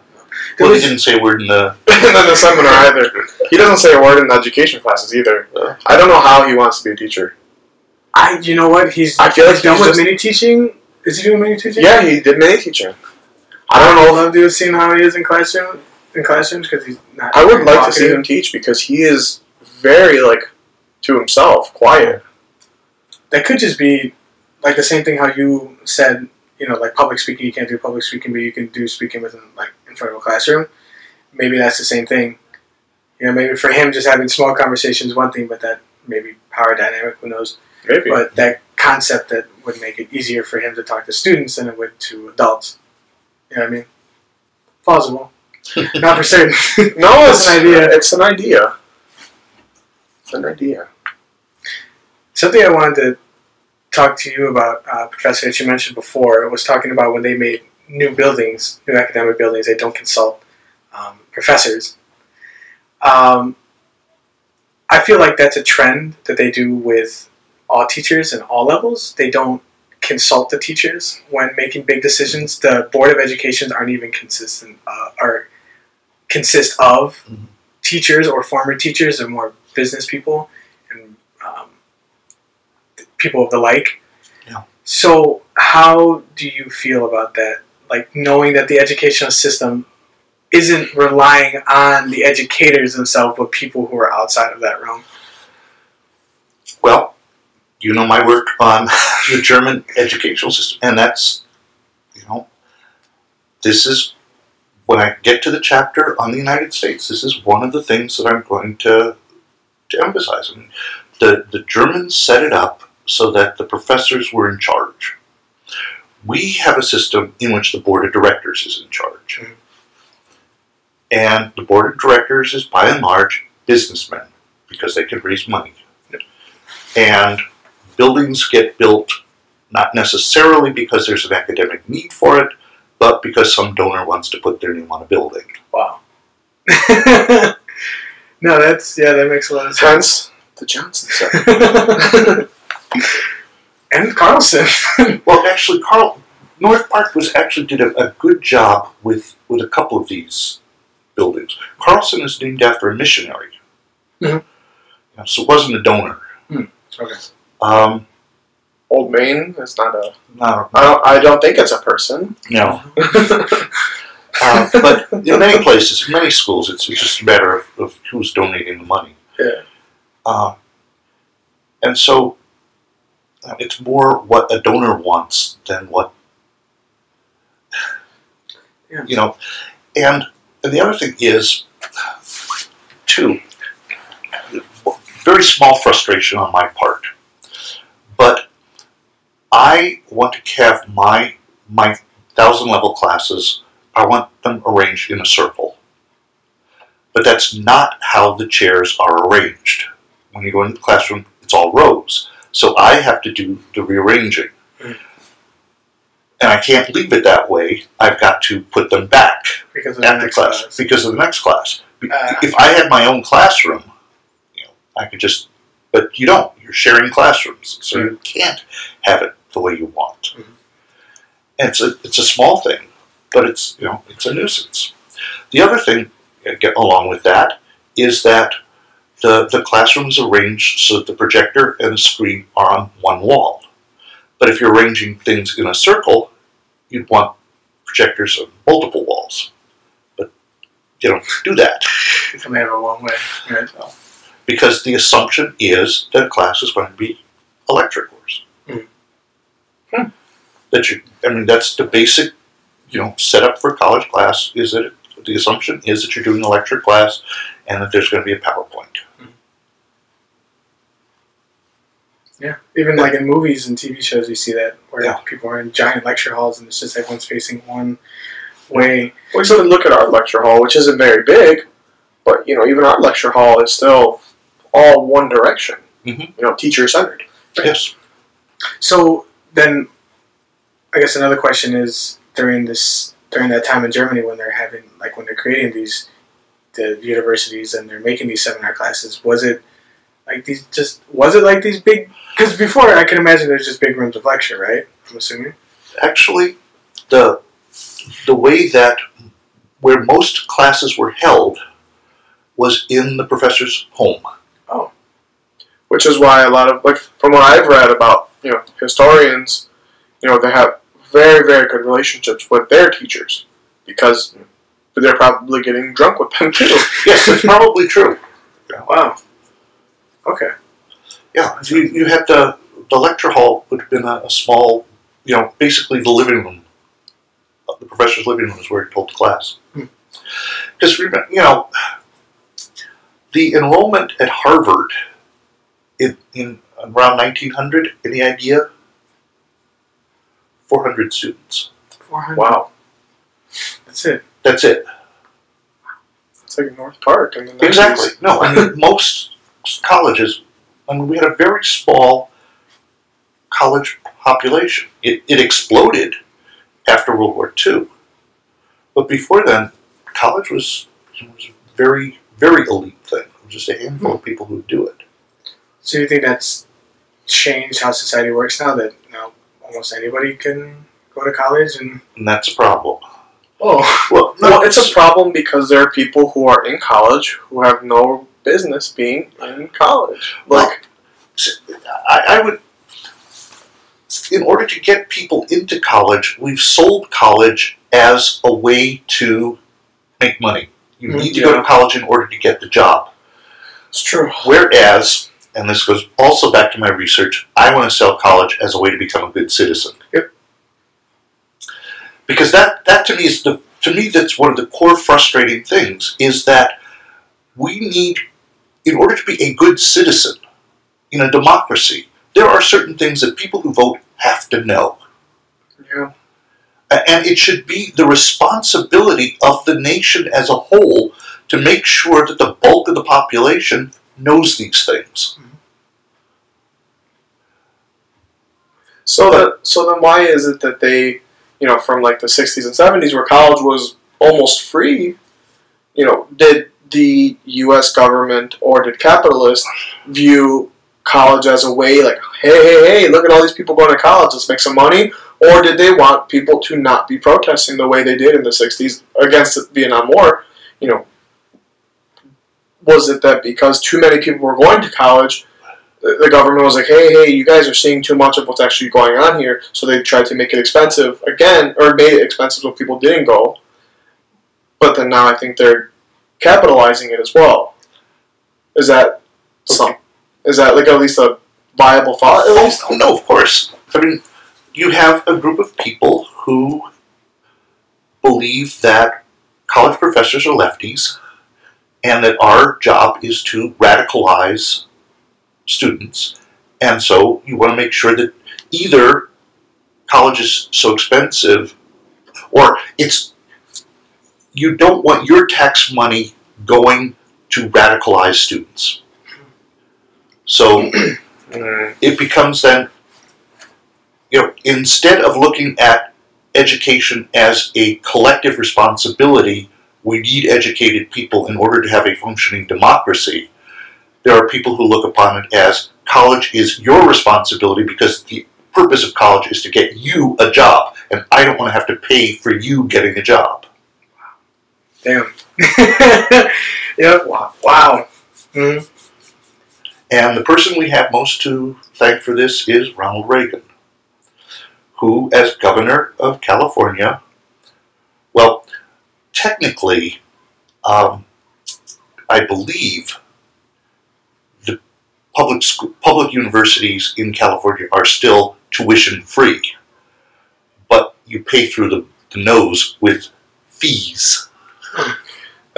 Well, he was- didn't say a word in the. and then the seminar either. He doesn't say a word in the education classes either. Yeah. I don't know how he wants to be a teacher. I, you know what? He's I feel like he's done he's with just- mini teaching. Is he doing mini teaching? Yeah, he did mini teaching. I I don't don't know. love to seeing how he is in classroom in classrooms because he's not. I would very like to see him teach because he is very like to himself, quiet. That could just be like the same thing how you said. You know, like public speaking, you can't do public speaking, but you can do speaking within like in front of a classroom. Maybe that's the same thing. You know, maybe for him, just having small conversations one thing, but that maybe power dynamic, who knows? Maybe. But that concept that would make it easier for him to talk to students than it would to adults. You know what I mean? Plausible. Not for certain. no, it's an idea. It's an idea. It's an idea. Something I wanted to talk to you about, uh, Professor, that you mentioned before, it was talking about when they made new buildings, new academic buildings, they don't consult um, professors. Um, I feel like that's a trend that they do with all teachers and all levels. They don't consult the teachers when making big decisions. The Board of Education aren't even consistent, uh, or consist of Mhm. teachers or former teachers or more business people and um, people of the like. Yeah. So, how do you feel about that? Like knowing that the educational system isn't relying on the educators themselves, but people who are outside of that realm. Well, you know my work on the German educational system, and that's, you know, this is when I get to the chapter on the United States. This is one of the things that I'm going to to emphasize. I mean, the the Germans set it up so that the professors were in charge. We have a system in which the board of directors is in charge, Mhm. and the board of directors is by and large businessmen because they can raise money and buildings get built not necessarily because there's an academic need for it, but because some donor wants to put their name on a building. Wow. no, that's yeah, that makes a lot of sense. Hence, the Johnson Center. and Carlson. Well, actually, Carl North Park was actually did a, a good job with with a couple of these buildings. Carlson is named after a missionary, Mhm. So it wasn't a donor. okay. Um, Old Main is not a. no, I don't. I don't think it's a person. no. Uh, but in many places, many schools, it's just a matter of, of who's donating the money. Yeah. Uh, and so it's more what a donor wants than what Yeah. you know. And, and the other thing is, too, very small frustration on my part, but I want to have my my thousand level classes. I want them arranged in a circle. But that's not how the chairs are arranged. When you go into the classroom, it's all rows. So I have to do the rearranging. Mm. And I can't leave it that way. I've got to put them back Because of the after next class, class. because of the next class. Ah. if I had my own classroom, you know, I could just. But you don't. You're sharing classrooms, so you can't have it the way you want. Mhm. And it's a it's a small thing, but it's you know it's a nuisance. The other thing, uh, get along with that, is that the the classroom is arranged so that the projector and the screen are on one wall. But if you're arranging things in a circle, you'd want projectors on multiple walls. But you don't do that only ever one way. Right? because the assumption is that class is going to be a lecture course. Mhm. Hmm. That you, I mean, that's the basic, you know, setup for college class. Is that it, the assumption is that you're doing a lecture class, and that there's going to be a PowerPoint. Yeah. Even like in movies and TV shows, you see that where Yeah. people are in giant lecture halls and it's just everyone's facing one way. Well, so look at our lecture hall, which isn't very big, but you know, even our lecture hall is still all one direction. Mhm. You know, teacher centered. Yes. So then, I guess another question is during this during that time in Germany when they're having like when they're creating these the universities and they're making these seminar classes, was it like these just was it like these big? Because before I can imagine there's just big rooms of lecture, right? I'm assuming. Actually, the the way that where most classes were held was in the professor's home. Oh, which is why a lot of like from what I've read about you know historians, you know they have very very good relationships with their teachers because they're probably getting drunk with them too. Yes, that's probably true. Wow. Okay. Yeah, you, you had the the lecture hall would have been a, a small, you know, basically the living room. Uh, The professor's living room is where he the class. Hmm. Because remember, you know, the enrollment at Harvard in, in around 1900. Any idea? 400 students. Four hundred. Wow, That's it. That's it. it's like North Park in the 90s. Exactly. No, I mean most colleges. I mean, we had a very small college population. It, it exploded after World War II, but before then, college was, was a very very elite thing. It was just a handful of hmm. people who would do it. So you think that's changed how society works now? That now almost anybody can go to college and And that's a problem. oh, Well, no, Well, it's a problem because there are people who are in college who have no business being in college. Like, I, I would, in order to get people into college, we've sold college as a way to make money. You Mm, need to go to college in order to get the job. it's true. Whereas, and this goes also back to my research, I want to sell college as a way to become a good citizen. Yep. Because that, that to me is the to me that's one of the core frustrating things is that we need in order to be a good citizen in a democracy, there are certain things that people who vote have to know. yeah, And it should be the responsibility of the nation as a whole to make sure that the bulk of the population knows these things. So that so then why is it that they, you know, from like the '60s and '70s, where college was almost free, you know, did the U.S. government or did capitalists view college as a way like, hey, hey, hey, look at all these people going to college, let's make some money, or did they want people to not be protesting the way they did in the '60s against the Vietnam War? You know, was it that because too many people were going to college? the government was like, hey, hey, you guys are seeing too much of what's actually going on here. So they tried to make it expensive again, or made it expensive so people didn't go. But then now I think they're capitalizing it as well. Is that some? Is that like at least a viable thought? At least? Oh, no, of course. I mean, you have a group of people who believe that college professors are lefties and that our job is to radicalize students. And so you want to make sure that either college is so expensive or it's you don't want your tax money going to radicalize students. So it becomes then, you know, instead of looking at education as a collective responsibility, we need educated people in order to have a functioning democracy. There are people who look upon it as college is your responsibility because the purpose of college is to get you a job, and I don't want to have to pay for you getting a job. Damn. yep. Wow. Wow. Mhm. And the person we have most to thank for this is Ronald Reagan, who, as governor of California, well, technically, um, I believe the public sc- public universities in California are still tuition free, but you pay through the, the nose with fees.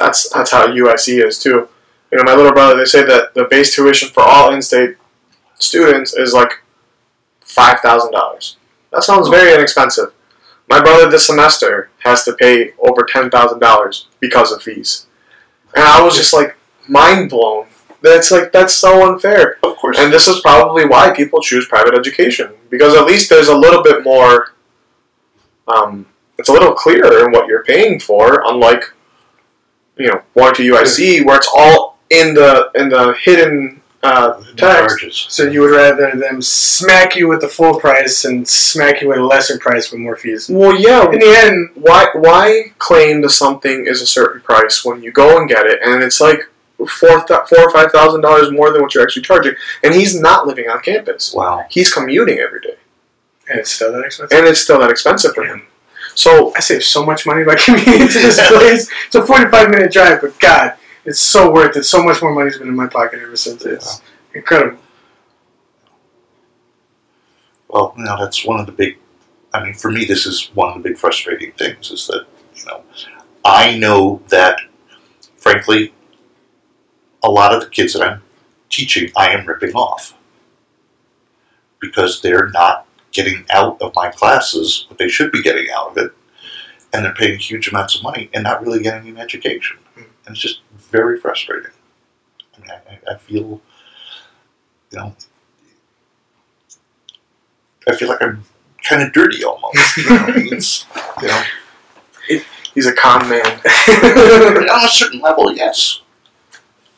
That's that's how UIC is too. You know, my little brother, they say that the base tuition for all in-state students is like five thousand dollars. That sounds very inexpensive. My brother this semester has to pay over ten thousand dollars because of fees, and I was just like mind blown. That's like that's so unfair. Of course, And this is probably why people choose private education because at least there's a little bit more. Um, it's a little clearer in what you're paying for, unlike you know going to UIC where it's all in the in the hidden uh, text. charges. So you would rather them smack you with the full price and smack you with a lesser price with more fees. Well, yeah. In the end, Why why claim that something is a certain price when you go and get it and it's like four th- four or five thousand dollars more than what you're actually charging, and he's not living on campus. Wow. He's commuting every day, and it's still that expensive. and it's still that expensive for him. So I saved so much money by commuting to this place. It's a 45 minute drive, but God, it's so worth it. So much more money's been in my pocket ever since. It's incredible. Well, you know, that's one of the big. I mean, for me, this is one of the big frustrating things is that you know, I know that, frankly, a lot of the kids that I'm teaching, I am ripping off because they're not getting out of my classes what they should be getting out of it, and they're paying huge amounts of money and not really getting an education, and it's just very frustrating. I mean, I, I feel, you know, I feel like I'm kind of dirty almost. You know, it's, you know, he's a con man. on a certain level, yes,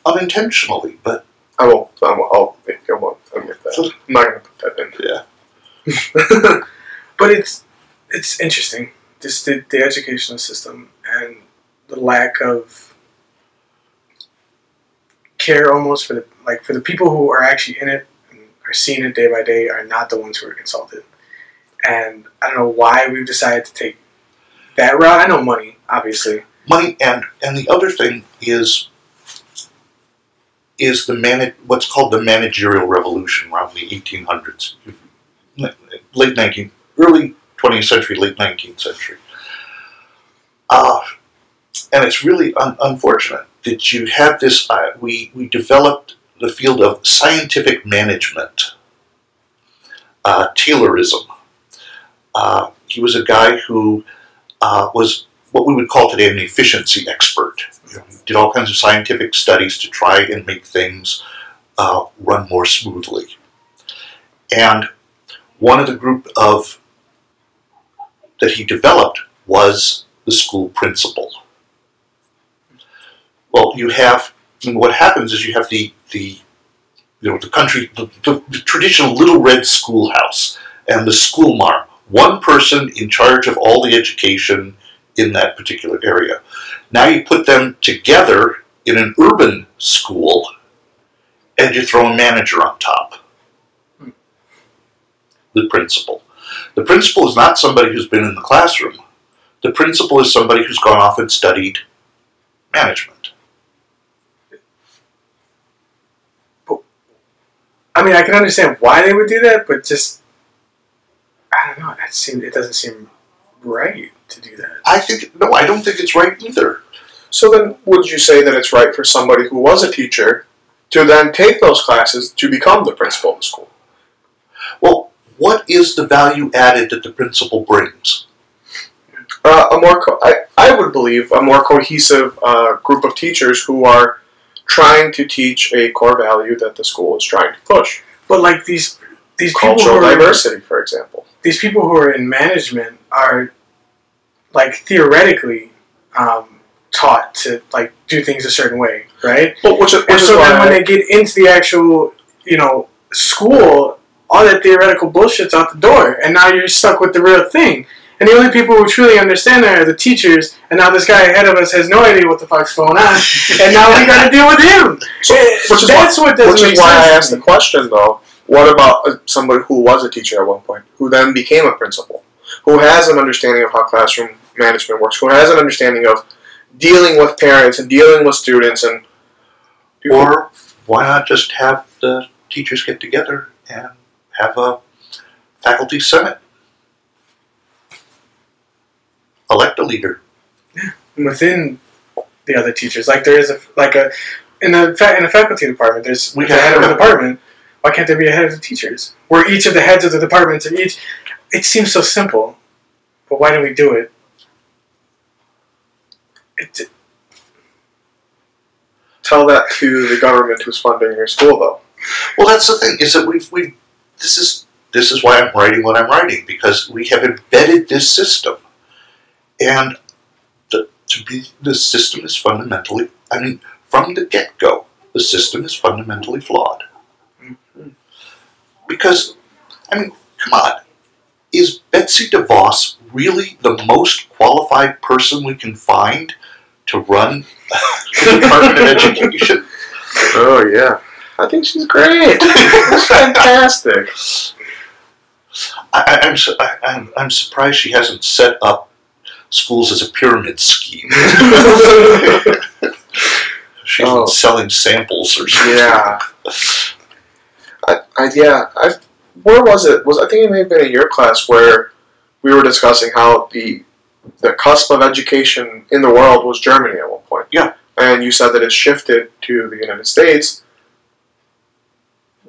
unintentionally, but I won't. I won't. I'll, I won't admit that. I'm not gonna put that in. yeah, But it's it's interesting. Just the, the educational system and the lack of care almost for the like for the people who are actually in it and are seeing it day by day are not the ones who are consulted. And I don't know why we've decided to take that route. I know money, obviously. money and and the other thing is is the man what's called the managerial revolution around the 1800s, late 19th, early 20th century, late 19th century. Uh, and it's really un- unfortunate that you have this. Uh, we we developed the field of scientific management, uh, Taylorism. Uh, he was a guy who uh, was what we would call today an efficiency expert. You know, he did all kinds of scientific studies to try and make things uh, run more smoothly. And one of the group of that he developed was the school principal. Well, you have what happens is you have the the you know the country the, the, the traditional little red schoolhouse and the school marm, one person in charge of all the education in that particular area. Now you put them together in an urban school and you throw a manager on top. The principal. The principal is not somebody who's been in the classroom. The principal is somebody who's gone off and studied management. I mean, I can understand why they would do that, but just I don't know. That seems it doesn't seem right to do that. I think no, I don't think it's right either. So then, would you say that it's right for somebody who was a teacher to then take those classes to become the principal of the school? Well, what is the value added that the principal brings? Uh, a more, co- I, I would believe, a more cohesive uh, group of teachers who are trying to teach a core value that the school is trying to push. But like these these people Cultural who are, diversity, for example. these people who are in management are like theoretically um, taught to like do things a certain way, right? Well, which is, which And so why then when they get into the actual, you know, school, all that theoretical bullshit's out the door, and now you're stuck with the real thing. And the only people who truly understand that are the teachers. And now this guy ahead of us has no idea what the fuck's going on, and now we got to deal with him. So- which is That's what doesn't Which make is why I sense asked the question, though. What about uh, somebody who was a teacher at one point, who then became a principal, who has an understanding of how classroom management works, who has an understanding of dealing with parents and dealing with students, and Or why not just have the teachers get together and have a faculty senate? Elect a leader. Yeah, within the other teachers. Like there is a like a in the fa- in the faculty department. There's We the head of the department. Why can't there be a head of the teachers? Where each of the heads of the departments are each. It seems so simple, but why don't we do it? It tell that to the government who's funding your school, though. Well, that's the thing is that we've we this is this is why I'm writing what I'm writing because we have embedded this system, and the to be the system is fundamentally. I mean, from the get go, the system is fundamentally flawed. because, I mean, come on. Is Betsy DeVos really the most qualified person we can find to run the Department of Education? Oh yeah, I think she's great. She's fantastic. I, I- I'm, su- I, I'm, I'm surprised she hasn't set up schools as a pyramid scheme. She's Oh. selling samples or something. Yeah. I, I yeah. I where was it? Was I think it may have been in your class where we were discussing how the the cusp of education in the world was Germany at one point. Yeah. And you said that it shifted to the United States.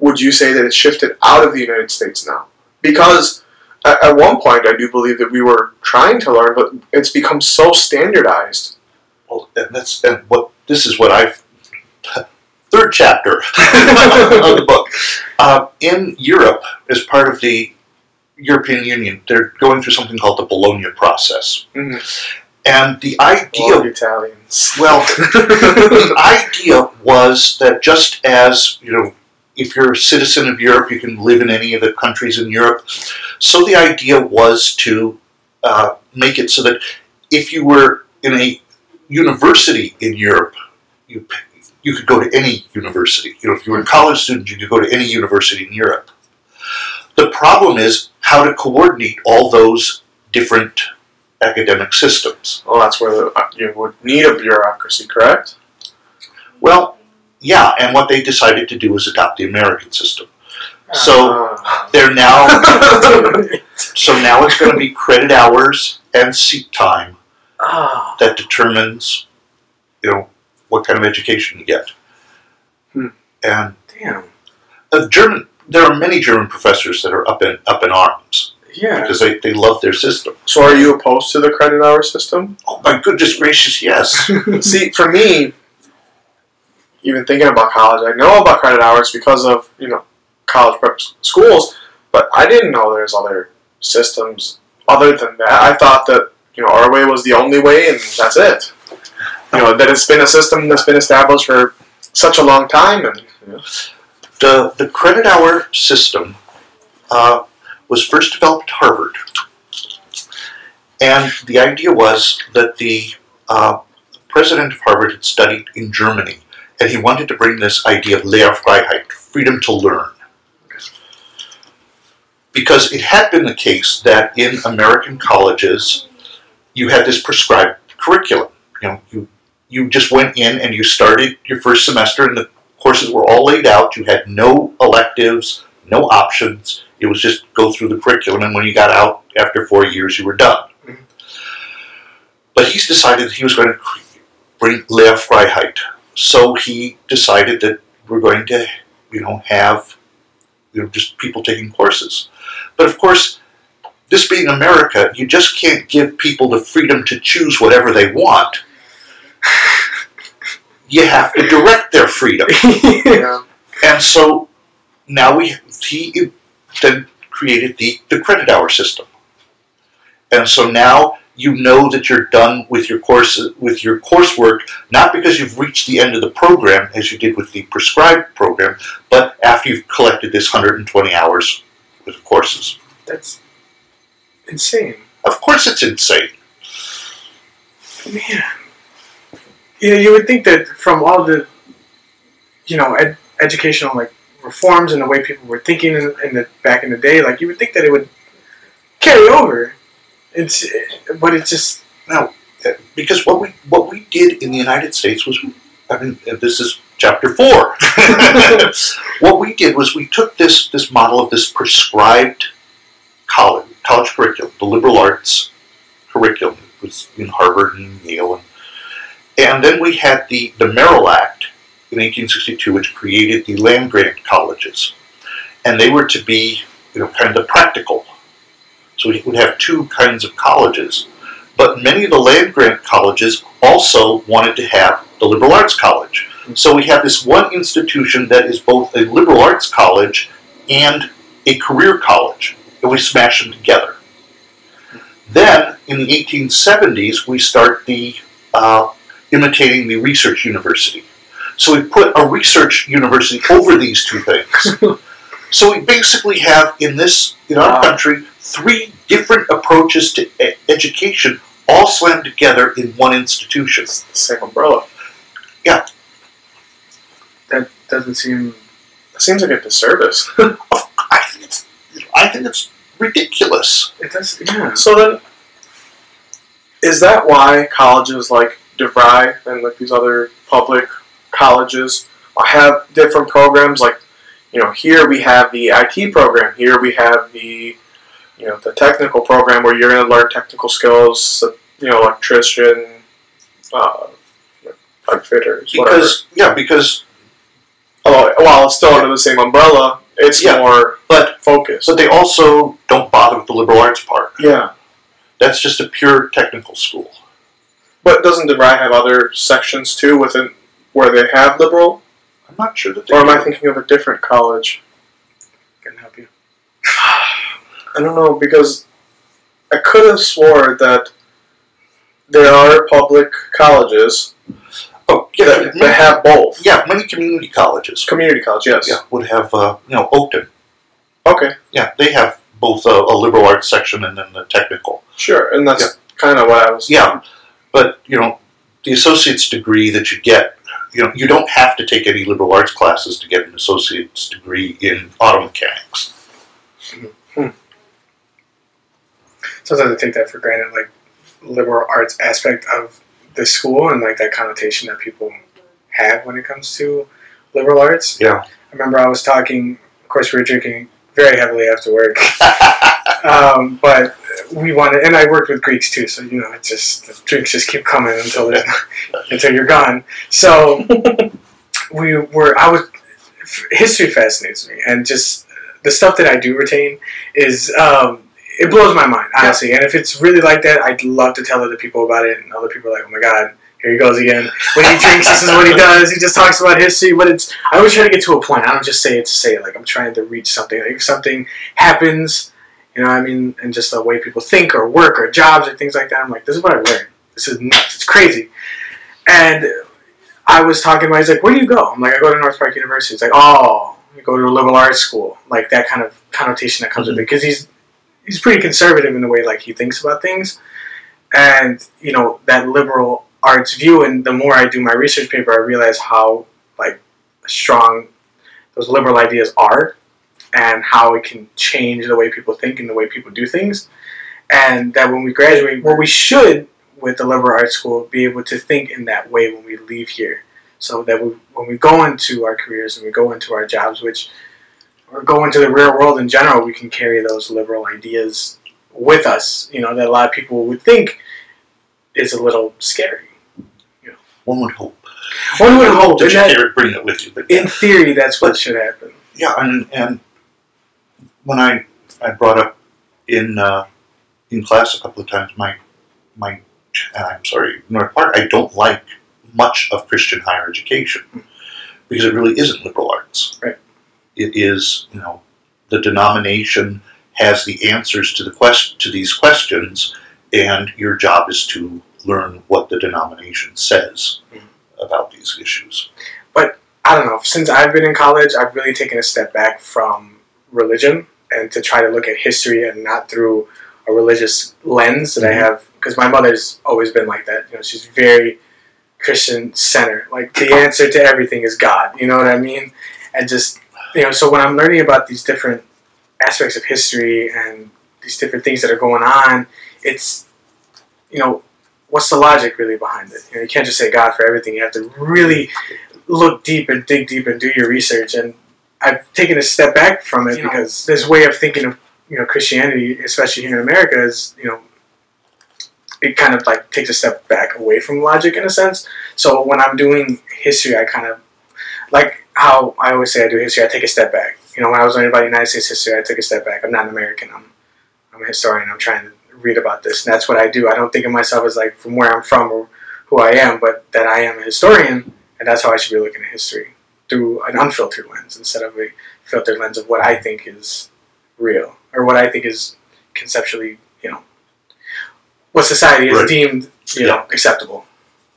Would you say that it's shifted out of the United States now? Because at, at one point, I do believe that we were trying to learn, but it's become so standardized. Well, and that's and what this is what I've third chapter of the book. Uh, in Europe, as part of the European Union, they're going through something called the Bologna process, Mhm. and the idea, All Italians. well, the idea was that just as you know, if you're a citizen of Europe, you can live in any of the countries in Europe. So the idea was to uh, make it so that if you were in a university in Europe, you you could go to any university. You know, if you were a college student, you could go to any university in Europe. The problem is how to coordinate all those different academic systems. Well, that's where the, uh, you would need a bureaucracy, correct? Well, yeah, and what they decided to do was adopt the American system. So Uh, they're now so now it's going to be credit hours and seat time Ah, that determines, you know, what kind of education you get. Hmm. And damn. uh, German, there are many German professors that are up in up in arms Yeah. because they, they love their system. so, are you opposed to the credit hour system? Oh my goodness gracious, yes. See, for me, even thinking about college, I know about credit hours because of you know college prep schools, but I didn't know there's other systems other than that. I thought that you know our way was the only way, and that's it. You know that it's been a system that's been established for such a long time, and you know, the the credit hour system uh, was first developed at Harvard, and the idea was that the uh, president of Harvard had studied in Germany, and he wanted to bring this idea of Lernfreiheit, freedom to learn, because it had been the case that in American colleges you had this prescribed curriculum. You know, you you just went in and you started your first semester, and the courses were all laid out. You had no electives, no options. It was just go through the curriculum, and when you got out after four years, you were done. Mhm. But he's decided that he was going to bring Lernfreiheit. So he decided that we're going to, you know, have, you know, just people taking courses. But of course, this being America, you just can't give people the freedom to choose whatever they want. You have to direct their freedom. yeah. And so now we he then created the, the credit hour system. And so now you know that you're done with your course with your coursework, not because you've reached the end of the program as you did with the prescribed program, but after you've collected this 120 hours worth of courses. That's insane. Of course it's insane. Man. You know, you would think that from all the, you know, ed- educational like reforms and the way people were thinking in, in the back in the day, like you would think that it would carry over. It's, but it's just no, Because what we what we did in the United States was, I mean, this is chapter four. what we did was we took this this model of this prescribed college college curriculum, the liberal arts curriculum, it was in Harvard and Yale, and, and then we had the the Morrill Act in 1862, which created the land grant colleges, and they were to be you know kind of the practical. So we would have two kinds of colleges. But many of the land grant colleges also wanted to have the liberal arts college. So we have this one institution that is both a liberal arts college and a career college, and we smash them together. Then, in the 1870s, we start the uh, imitating the research university. So we put a research university over these two things. So we basically have in this in our Wow. country three different approaches to e- education, all slammed together in one institution. It's the same umbrella. Yeah. That doesn't seem. It seems like a disservice. I think it's I think it's ridiculous. It does. Yeah. so then, is that why colleges like DeVry and like these other public colleges have different programs? Like, you know, here we have the IT program. Here we have the, you know, the technical program where you're going to learn technical skills. You know, electrician, uh, pipe fitters, whatever. Because yeah, because Although, while it's still under the same umbrella, it's Yeah. more but focused. but they also don't bother with the liberal arts part. yeah. That's just a pure technical school. But doesn't DeVry have other sections too within where they have liberal? I'm not sure that they Or am I thinking of a different college? Can help you. I don't know because I could have swore that there are public colleges Oh, yeah, that, that have both. yeah, many community colleges. Community college, yes. Yeah, would have uh, you know Oakton. Okay, Yeah, they have both a, a liberal arts section and then the technical. sure. And that's kind of what I was. Yeah, but you know, the associate's degree that you get, you know, you don't have to take any liberal arts classes to get an associate's degree in auto mechanics. Sometimes I take that for granted, like liberal arts aspect of the school and like that connotation that people have when it comes to liberal arts. Yeah. I remember I was talking. Of course, we were drinking very heavily after work. um, but we wanted, and I worked with Greeks too, so you know, it just the drinks just keep coming until until you're gone. So we were. I was history fascinates me, and just the stuff that I do retain is um, it blows my mind honestly. And if it's really like that, I'd love to tell other people about it, and other people are like, oh my god. Here he goes again. When he drinks, this is what he does. He just talks about history, but it's. I always try to get to a point. I don't just say it to say it. Like I'm trying to reach something. Like if something happens, you know, what I mean, and just the way people think or work or jobs or things like that. I'm like, this is what I learned. This is nuts. It's crazy. And I was talking about. He's like, where do you go? I'm like, I go to North Park University. He's like, oh, you go to a liberal arts school. Like that kind of connotation that comes with mm-hmm. it because he's he's pretty conservative in the way like he thinks about things, and you know that liberal arts view. And the more I do my research paper, I realize how like strong those liberal ideas are, and how it can change the way people think and the way people do things. And that when we graduate, well, we should with the liberal arts school be able to think in that way when we leave here, so that we, when we go into our careers and we go into our jobs, which or go into the real world in general, we can carry those liberal ideas with us. You know that a lot of people would think is a little scary. One would hope. One would hope, that you that- can't bring it with you. But In theory, that's what should happen. yeah, and, and when I I brought up in uh, in class a couple of times, my my and I'm sorry, North Park, I don't like much of Christian higher education because it really isn't liberal arts. Right. It is, you know, the denomination has the answers to the quest to these questions, and your job is to learn what the denomination says Mhm. about these issues. But I don't know. Since I've been in college, I've really taken a step back from religion and to try to look at history and not through a religious lens that I Mhm. have. Because my mother's always been like that. You know, she's very Christian centered. Like the answer to everything is God. You know what I mean? And just you know, so when I'm learning about these different aspects of history and these different things that are going on, it's you know, what's the logic really behind it? You know, you can't just say God for everything. You have to really look deep and dig deep and do your research. And I've taken a step back from it You know- because this way of thinking of you know Christianity, especially here in America, is you know it kind of like takes a step back away from logic in a sense. So when I'm doing history, I kind of like how I always say I do history. I take a step back. You know, when I was learning about United States history, I took a step back. I'm not an American. I'm I'm a historian. I'm trying to read about this, and that's what I do. I don't think of myself as like from where I'm from or who I am, but that I am a historian, and that's how I should be looking at history through an unfiltered lens instead of a filtered lens of what I think is real or what I think is conceptually, you know, what society has Right. deemed, you know, acceptable.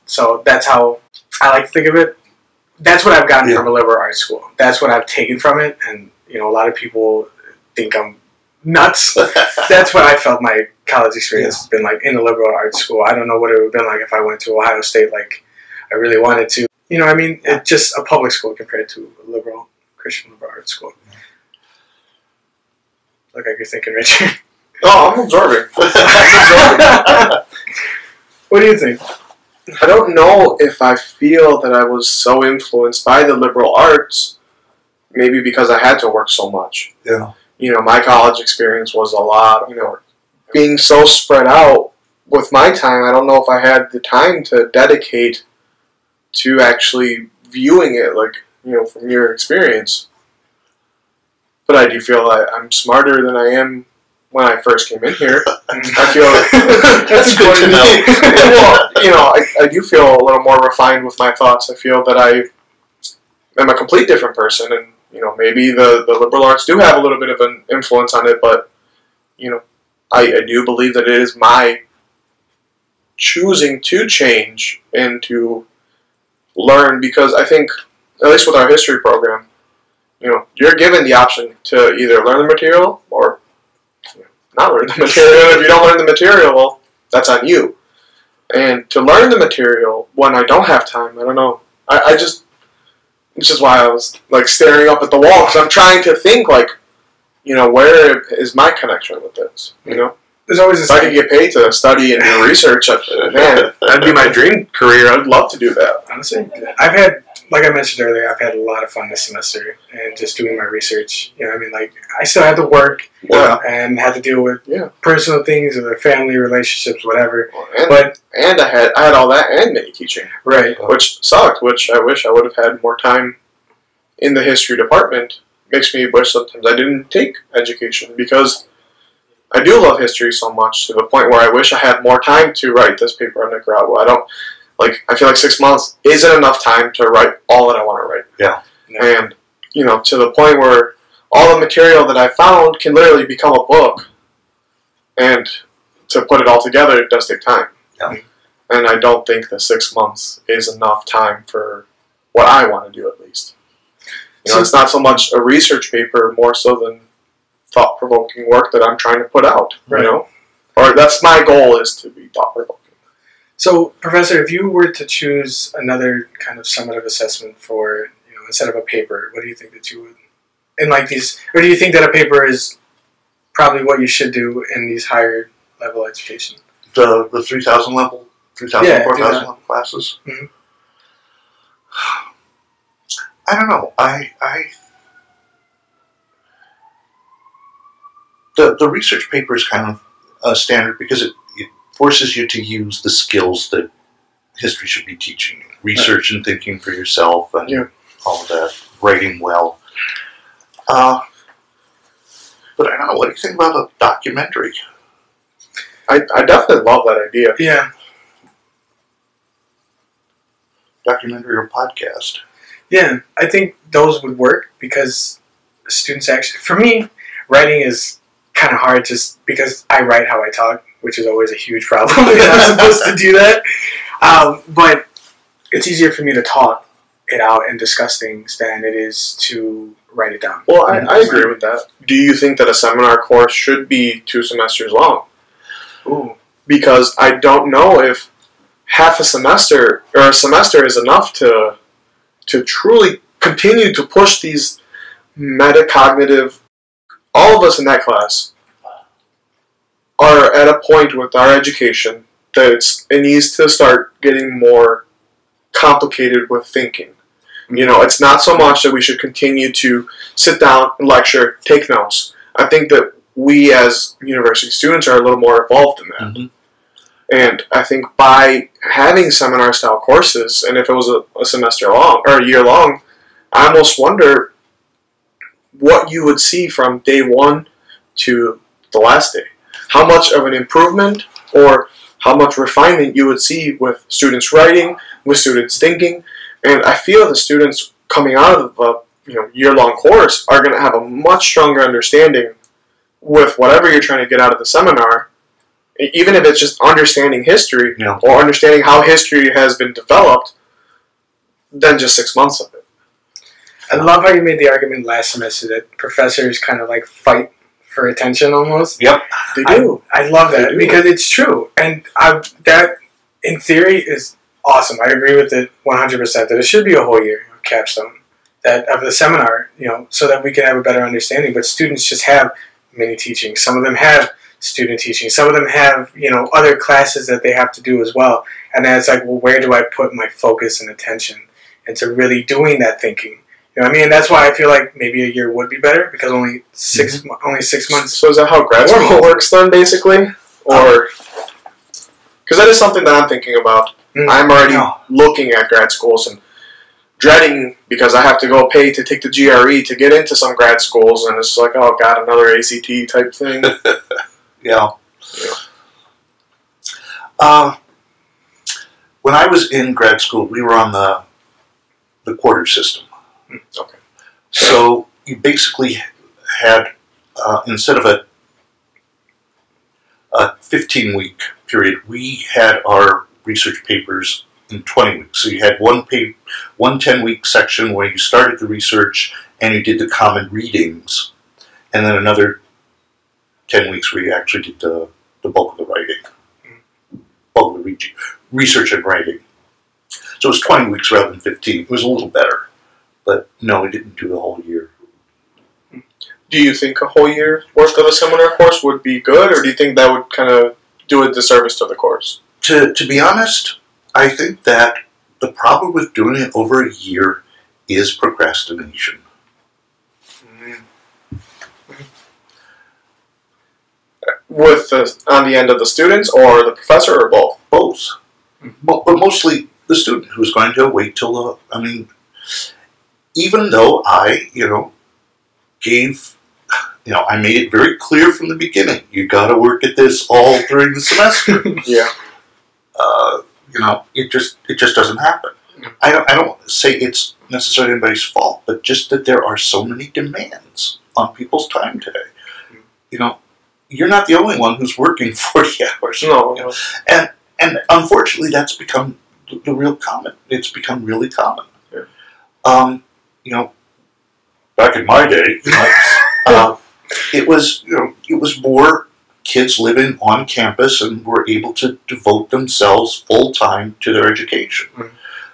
So that's how I like to think of it. That's what I've gotten Yeah. from a liberal arts school. That's what I've taken from it, and You know, a lot of people think I'm nuts. That's what I felt my college experience has been like in a liberal arts school. I don't know what it would have been like if I went to Ohio State like I really wanted to. You know, I mean, it's just a public school compared to a liberal Christian liberal arts school. Look like you're thinking, Richard. Oh, I'm absorbing. I'm absorbing. what do you think? I don't know if I feel that I was so influenced by the liberal arts, maybe because I had to work so much. Yeah. You know, my college experience was a lot, you know, being so spread out with my time, I don't know if I had the time to dedicate to actually viewing it, like, you know, from your experience. But I do feel that I'm smarter than I am when I first came in here. I feel That's good to know. well, you know, I, I do feel a little more refined with my thoughts. I feel that I am a complete different person, and you know, maybe the, the liberal arts do have a little bit of an influence on it, but you know, I, I do believe that it is my choosing to change and to learn because I think, at least with our history program, you know, you're given the option to either learn the material or not learn the material. if you don't learn the material, well, that's on you. And to learn the material when I don't have time, I don't know. I, I just, which is why I was like staring up at the wall because I'm trying to think like, you know, where is my connection with this? You know, There's always this if I could get paid to study and do research, man, that'd be my dream career. I'd love to do that. honestly. I've had, like I mentioned earlier, I've had a lot of fun this semester and just doing my research. You know, I mean, like I still had to work Yeah. and had to deal with Yeah. personal things or family relationships, whatever. And, But and I had I had all that and mini teaching. right, which sucked. Which I wish I would have had more time in the history department. Makes me wish sometimes I didn't take education because I do love history so much to the point where I wish I had more time to write this paper on Nicaragua. I don't like. I feel like six months isn't enough time to write all that I want to write. Yeah. And you know, to the point where all the material that I found can literally become a book, and to put it all together, it does take time. Yeah. And I don't think the six months is enough time for what I want to do, at least. You know, So- it's not so much a research paper, more so than thought-provoking work that I'm trying to put out. Right. You know, or that's my goal is to be thought-provoking. So, Professor, if you were to choose another kind of summative assessment for, you know, instead of a paper, what do you think that you would, in like these, or do you think that a paper is probably what you should do in these higher level education? The the three thousand level, 3,000, Yeah, 4,000 level classes. Mhm. I don't know. I I the the research paper is kind of a standard because it forces you to use the skills that history should be teaching. you Research and thinking for yourself and Yeah. all of that. Writing well. Uh, but I don't know. What do you think about a documentary? I, I definitely love that idea. Yeah. Documentary or podcast? Yeah, I think those would work because students actually, for me, writing is kind of hard just because I write how I talk, which is always a huge problem. because I'm supposed to do that. Um, but it's easier for me to talk it out and discuss things than it is to write it down. Well, I, I agree with that. Do you think that a seminar course should be two semesters long? Ooh. Because I don't know if half a semester or a semester is enough to to truly continue to push these metacognitive. All of us in that class are at a point with our education that it's, it needs to start getting more complicated with thinking. You know, it's not so much that we should continue to sit down and lecture, take notes. I think that we as university students are a little more involved in that. Mhm. And I think by having seminar style courses, and if it was a, a semester long or a year long, I almost wonder what you would see from day one to the last day. How much of an improvement or how much refinement you would see with students writing, with students thinking. And I feel the students coming out of a you know year long course are going to have a much stronger understanding with whatever you're trying to get out of the seminar, even if it's just understanding history Yeah. or understanding how history has been developed, than just six months of it. I love how you made the argument last semester that professors kind of like fight for attention almost. Yep. They do. I love that do. because it's true, and I, that in theory is awesome. I agree with it one hundred percent. That it should be a whole year of capstone that of the seminar, you know, so that we can have a better understanding. But students just have mini teaching. Some of them have student teaching. Some of them have you know other classes that they have to do as well. And then it's like, well, where do I put my focus and attention into really doing that thinking? You know what I mean? And that's why I feel like maybe a year would be better because only 6 mo- only six months. So is that how grad Or- school works then, basically, or because that is something that I'm thinking about. Mm. I'm already No. looking at grad schools and dreading because I have to go pay to take the GRE to get into some grad schools, and it's like, oh god, another ACT type thing. Yeah. Yeah. Uh, when I was in grad school, we were on the the quarter system. Okay. So you basically had uh, instead of a a 15 week period, we had our research papers in 20 weeks. So you had one pa- one 10 week section where you started the research and you did the common readings, and then another 10 weeks where you actually did the, the bulk of the writing, bulk of the re- research and writing. So it was 20 weeks rather than 15. It was a little better, but no, we didn't do the whole year. Do you think a whole year worth of a seminar course would be good, or do you think that would kind of do a disservice to the course? To, to be honest, I think that the problem with doing it over a year is procrastination. Mm-hmm. Uh, with the, on the end of the students or the professor or both? Both. Mm-hmm. But, but mostly the student who's going to wait till the, I mean, even though I, you know, gave, you know, I made it very clear from the beginning, you got to work at this all during the semester. Yeah. uh, you know, it just it just doesn't happen. I don't I don't say it's necessarily anybody's fault, but just that there are so many demands on people's time today. You know, you're not the only one who's working forty hours. No. You know, and unfortunately, that's become the, the real common. It's become really common. Yeah. Um, you know, back in my day, uh, it was you know it was more kids living on campus and were able to devote themselves full time to their education. Mhm.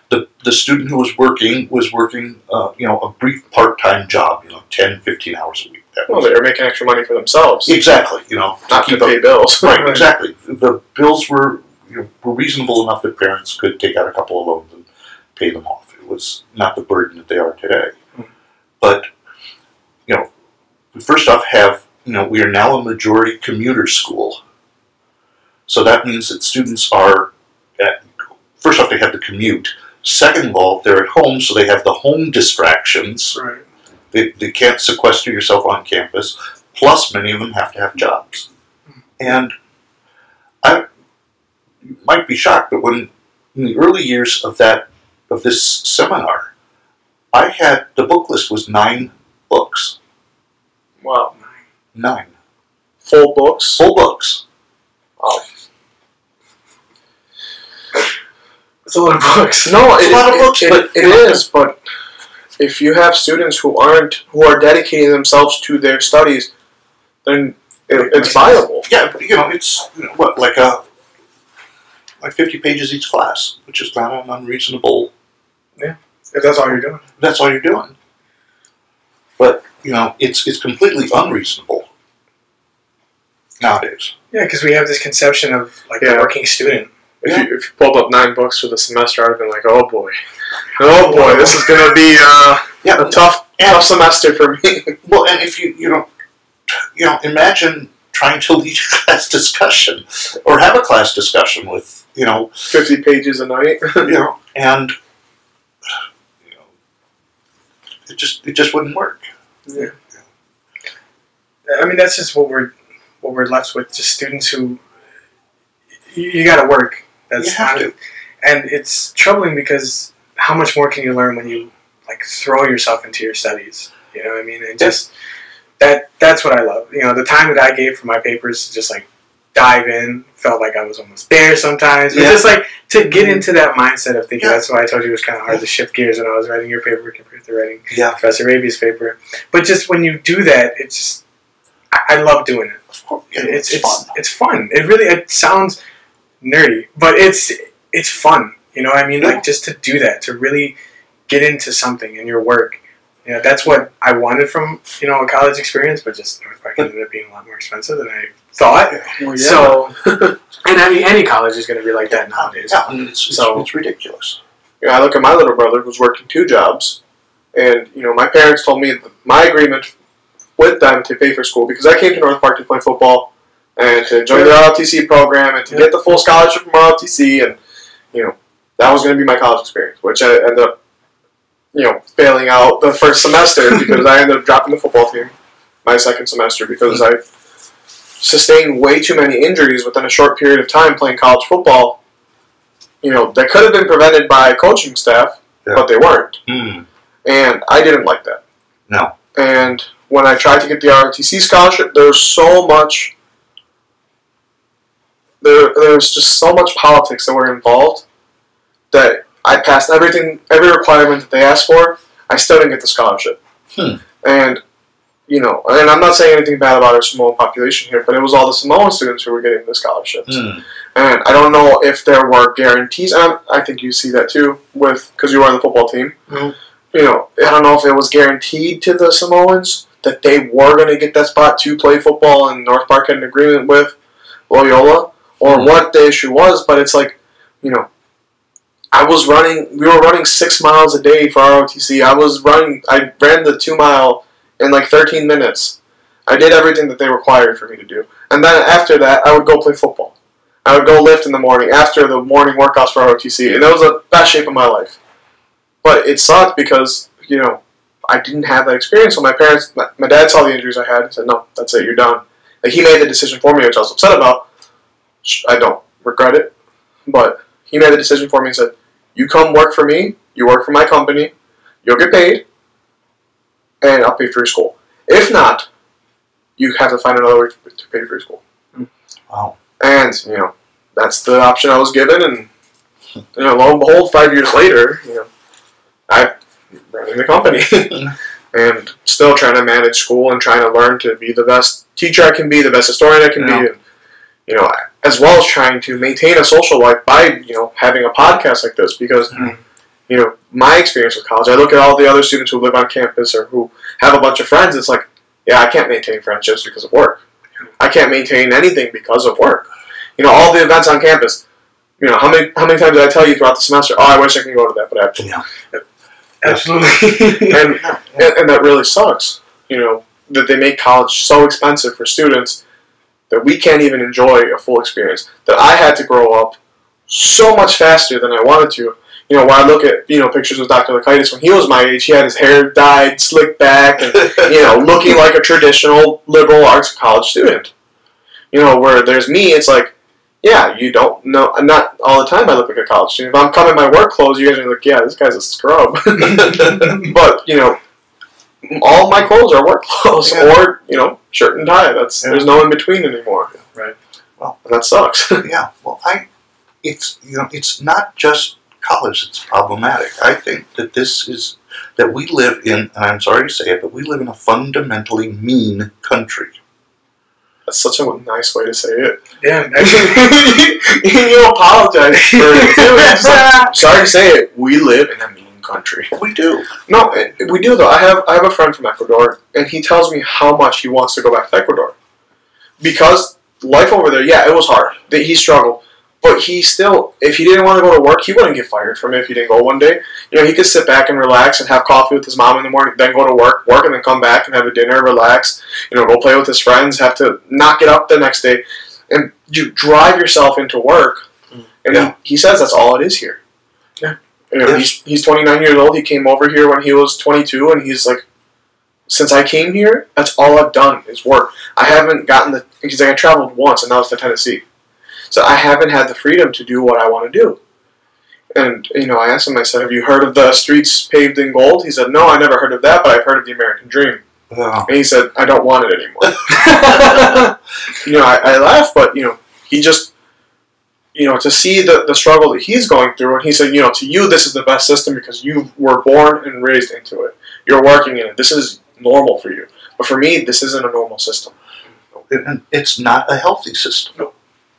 The, the student who was working was working, uh, you know, a brief part time job, you know, 10, 15 hours a week. That Well, they were making extra money for themselves, exactly, you know, not to up- pay bills. Right, Right. exactly. The bills were you know, were reasonable enough that parents could take out a couple of loans and pay them off. Was not the burden that they are today. Mhm. But you know, we first off, have you know we are now a majority commuter school, so that means that students are at, first off they have to commute. Second of all, they're at home, so they have the home distractions. Right. They, they can't sequester yourself on campus. Plus, many of them have to have jobs. And I might be shocked, but when in the early years of that of this seminar, I had the book list was nine books, Wow. nine Full books. full books. Wow. It's a lot of books. No, It's it, a lot of books, it, but- it is. But if you have students who aren't who are dedicating themselves to their studies, then it, it's viable. Yeah, but, you know, it's you know, what like a like fifty pages each class, which is not an unreasonable Yeah, if that's all you're doing. that's all you're doing. But you know, it's it's completely unreasonable nowadays. Yeah, because we have this conception of like Yeah. the working student. If, Yeah. you, if you pulled up nine books for the semester, I'd have been like, oh boy, oh boy, this is gonna be uh, Yeah, a tough tough semester for me. well, and if you you know, you know, imagine trying to lead a class discussion or have a class discussion with you know, Fifty pages a night. you know, and you know, it just it just wouldn't work. Yeah. I mean, that's just what we're what we're left with. Just students who you, you got to work. That's You have to. and it's troubling because how much more can you learn when you like throw yourself into your studies? You know what I mean? And just that that's what I love. You know, the time that I gave for my papers, just like dive in. Felt like I was almost there sometimes. But Yeah. just like to get into that mindset of thinking. Yeah. That's why I told you it was kind of hard to shift gears when I was writing your paper compared to writing Yeah. Professor Raby's paper. But just when you do that, it's just I, I love doing it. Of course, yeah, it's it's fun. it's fun. It really it sounds nerdy, but it's it's fun. You know what I mean? Yeah. Like just to do that, to really get into something in your work. You know, that's what I wanted from you know a college experience, but just North Park ended up being a lot more expensive than I thought. Well, So, and I mean, any college is going to be like that nowadays. Yeah, it's, it's, So- it's ridiculous. you know, I look at my little brother who's working two jobs, and you know, my parents told me my agreement with them to pay for school because I came to North Park to play football and to join the ROTC program and to Yeah. get the full scholarship from ROTC, and you know, that was going to be my college experience, which I ended up, you know, failing out the first semester because I ended up dropping the football team my second semester because I sustained way too many injuries within a short period of time playing college football. You know, that could have been prevented by coaching staff, Yeah. but they weren't. Hmm. And I didn't like that. No. And when I tried to get the ROTC scholarship, there was so much. There, there was just so much politics that were involved that I passed everything, every requirement that they asked for. I still didn't get the scholarship. Hmm. And, you know, and I'm not saying anything bad about our Samoan population here, but it was all the Samoan students who were getting the scholarships. Hmm. And I don't know if there were guarantees. And I, think you see that too with because you were on the football team. Mhm. You know, I don't know if it was guaranteed to the Samoans that they were going to get that spot to play football, and North Park had an agreement with Loyola, or Mhm. what the issue was. But it's like, you know, I was running. We were running six miles a day for ROTC. I was running. I ran the two mile in like 13 minutes. I did everything that they required for me to do, and then after that, I would go play football. I would go lift in the morning after the morning workouts for ROTC, and that was the best shape of my life. But it sucked because you know I didn't have that experience. So my parents, my, my dad saw the injuries I had. He said, "No, that's it. You're done." Like he made the decision for me, which I was upset about. I don't regret it, but he made the decision for me and said, "You come work for me. You work for my company. You'll get paid, and I'll pay for your school. If not, you have to find another way to, to pay for your school." Wow. And, you know, that's the option I was given. And, you know, lo and behold, five years later, you know, I'm running the company and still trying to manage school and trying to learn to be the best teacher I can be, the best historian I can Yeah. be. And, you know, as well as trying to maintain a social life by, you know, having a podcast like this because, Mhm. You know, my experience with college, I look at all the other students who live on campus or who have a bunch of friends, it's like, yeah, I can't maintain friendships because of work. I can't maintain anything because of work. You know, all the events on campus. You know, how many how many times did I tell you throughout the semester? Oh, I wish I could go to that, but I have to. Yeah. Absolutely. And, and and that really sucks. You know that they make college so expensive for students that we can't even enjoy a full experience. That I had to grow up so much faster than I wanted to. You know, when I look at you know pictures of Dr. Lakaitis when he was my age, he had his hair dyed, slicked back, and you know, looking like a traditional liberal arts college student. You know, where there's me, it's like, yeah, you don't know. Not all the time I look like a college student. If I'm coming in my work clothes, you guys are like, yeah, this guy's a scrub. but you know, all my clothes are work clothes Yeah. or you know, shirt and tie. That's Yeah. there's no in between anymore. Right. Well- and that sucks. yeah. Well, I, it's you know, it's not just college that's problematic. I think that this is that we live in, and I'm sorry to say it, but we live in a fundamentally mean country. That's such a nice way to say it. yeah, actually, you apologize for it like, sorry to say it. We live in a mean country. We do. No, eh, we do though. I have I have a friend from Ecuador, and he tells me how much he wants to go back to Ecuador because life over there. Yeah, it was hard. He struggled, but he still, if he didn't want to go to work, he wouldn't get fired from it if he didn't go one day. You know, he could sit back and relax and have coffee with his mom in the morning, then go to work, work, and then come back and have a dinner, relax. You know, go play with his friends. Have to not get up the next day, and you drive yourself into work. And Yeah. he, he says that's all it is here. Yeah. You know, Yes. he's, he's 29 years old. He came over here when he was 22, and he's like, since I came here, that's all I've done is work. I haven't gotten the. He's like, I traveled once, and that was to Tennessee. So I haven't had the freedom to do what I want to do. And, you know, I asked him, I said, Have you heard of the streets paved in gold? He said, No, I never heard of that, but I've heard of the American dream. Well, And he said, I don't want it anymore. you know, I, I laugh, but, you know, He just, you know, to see the, the struggle that he's going through, and he said, you know, to you, this is the best system because you were born and raised into it. You're working in it. This is normal for you. But for me, this isn't a normal system, it's not a healthy system.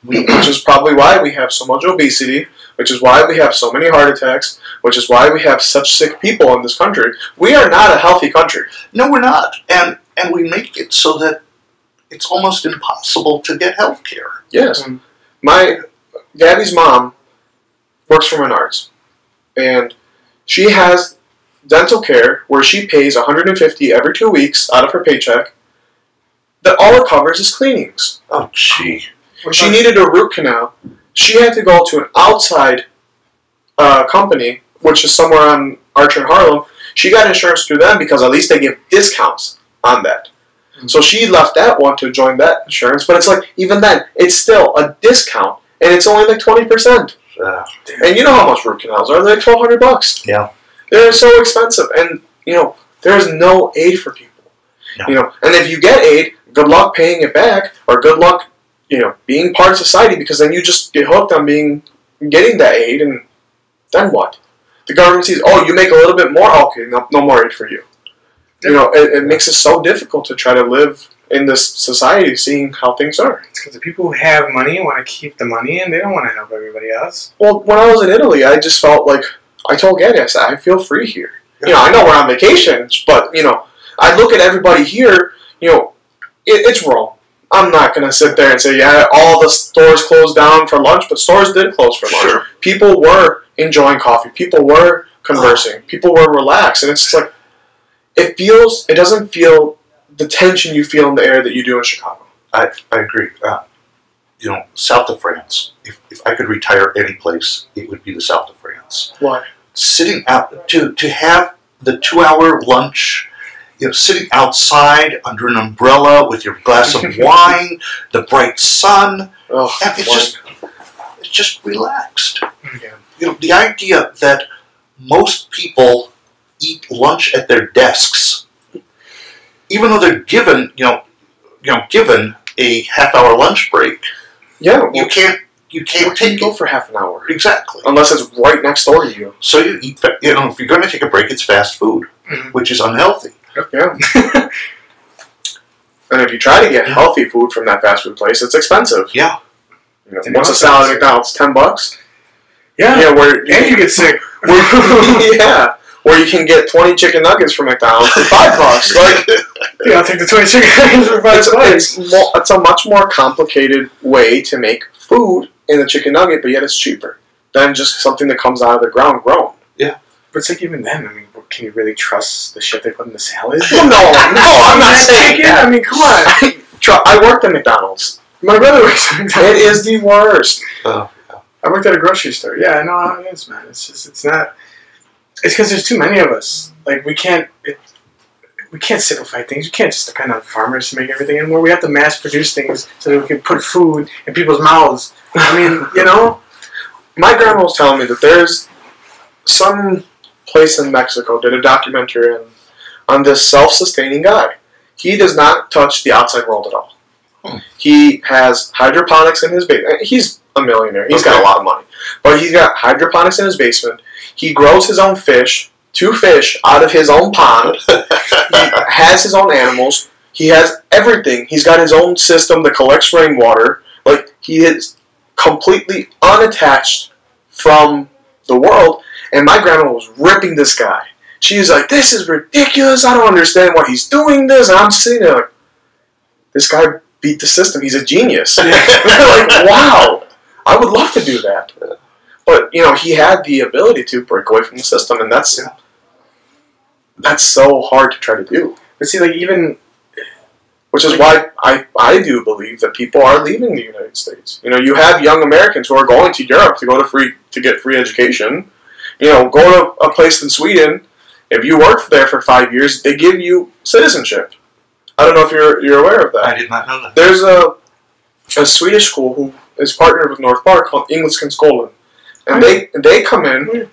Which is probably why we have so much obesity, which is why we have so many heart attacks, which is why we have such sick people in this country. We are not a healthy country. No, we're not. And and we make it so that it's almost impossible to get health care. Yes. Mm. My Gabby's mom works for Menards, and she has dental care where she pays 150 every two weeks out of her paycheck. That all it covers is cleanings. Oh, gee. She needed a root canal. She had to go to an outside uh, company, which is somewhere on Archer and Harlem. She got insurance through them because at least they give discounts on that. Mhm. So she left that one to join that insurance. But it's like even then, it's still a discount, and it's only like twenty percent. Uh, And you know how much root canals are? They're like twelve hundred bucks. Yeah. They're so expensive, and you know there's no aid for people. No. You know, and if you get aid, good luck paying it back, or good luck, you know, being part of society because then you just get hooked on being getting that aid, and then what? The government sees, oh, you make a little bit more, okay, no, no more aid for you. You know, it, it makes it so difficult to try to live in this society, seeing how things are. It's because the people who have money want to keep the money and they don't want to help everybody else. Well, when I was in Italy, I just felt like I told Gaddy, I said, I feel free here. You know, I know we're on vacation, but you know, I look at everybody here. You know, it, it's Rome. I'm not gonna sit there and say, yeah, all the stores closed down for lunch, but stores did close for lunch. Sure. People were enjoying coffee. People were conversing. People were relaxed, and it's just like it feels. It doesn't feel the tension you feel in the air that you do in Chicago. I, I agree. Uh, you know, south of France, if, if I could retire any place, it would be the south of France. Why? Sitting out, to, to have the two hour lunch, you know, sitting outside under an umbrella with your glass of wine, the bright sun, Oh, and it's just, it's just relaxed. Yeah. You know, the idea that most people eat lunch at their desks, even though they're given, you know, you know, given a half hour lunch break, yeah. you can't, you can't take go it. for half an hour? Exactly. Unless it's right next door to you. So you eat, you know, if you're going to take a break, it's fast food, Mhm. which is unhealthy. Yeah. and if you try to get healthy food from that fast food place, it's expensive. Yeah. You know, what's a salad at McDonald's? Ten bucks. Yeah. Yeah, where And you get sick. where, yeah, where you can get twenty chicken nuggets from McDonald's for five bucks. Like yeah, I'll take the 20 chicken nuggets for five it's, bucks. it's, it's a much more complicated way to make food in a chicken nugget, but yet it's cheaper than just something that comes out of the ground grown. Yeah. But it's like even then, I mean, can you really trust the shit they put in the salad? Well, no, no, I'm not saying chicken? that. I mean, come on. I, try, I worked at McDonald's. My brother works at McDonald's. It is the worst. Uh, I worked at a grocery store. Yeah, I know how it is, man. It's just, it's not. It's because there's too many of us. Like we can't, it, we can't simplify things. We can't just depend on farmers to make everything anymore. We have to mass produce things so that we can put food in people's mouths. I mean, you know, My grandma was telling me that there's some place in Mexico did a documentary on, on this self-sustaining guy. He does not touch the outside world at all. Hmm. He has hydroponics in his basement. He's a millionaire. He's got a lot of money, but he's got hydroponics in his basement. He grows his own fish, two fish out of his own pond. he has his own animals. He has everything. He's got his own system that collects rainwater. Like he is completely unattached from the world. And my grandma was ripping this guy. She's like, "This is ridiculous. I don't understand why he's doing this." And I'm sitting there like, "This guy beat the system. He's a genius." like, wow, I would love to do that. But you know, he had the ability to break away from the system, and that's Yeah. that's so hard to try to do. but see, like even Which is why I, I do believe that people are leaving the United States. You know, you have young Americans who are going to Europe to go to free to get free education. You know, go to a place in Sweden. If you work there for five years, they give you citizenship. I don't know if you're you're aware of that. I did not know that. There's a a Swedish school who is partnered with North Park called Engelska Skolan, and they they come in,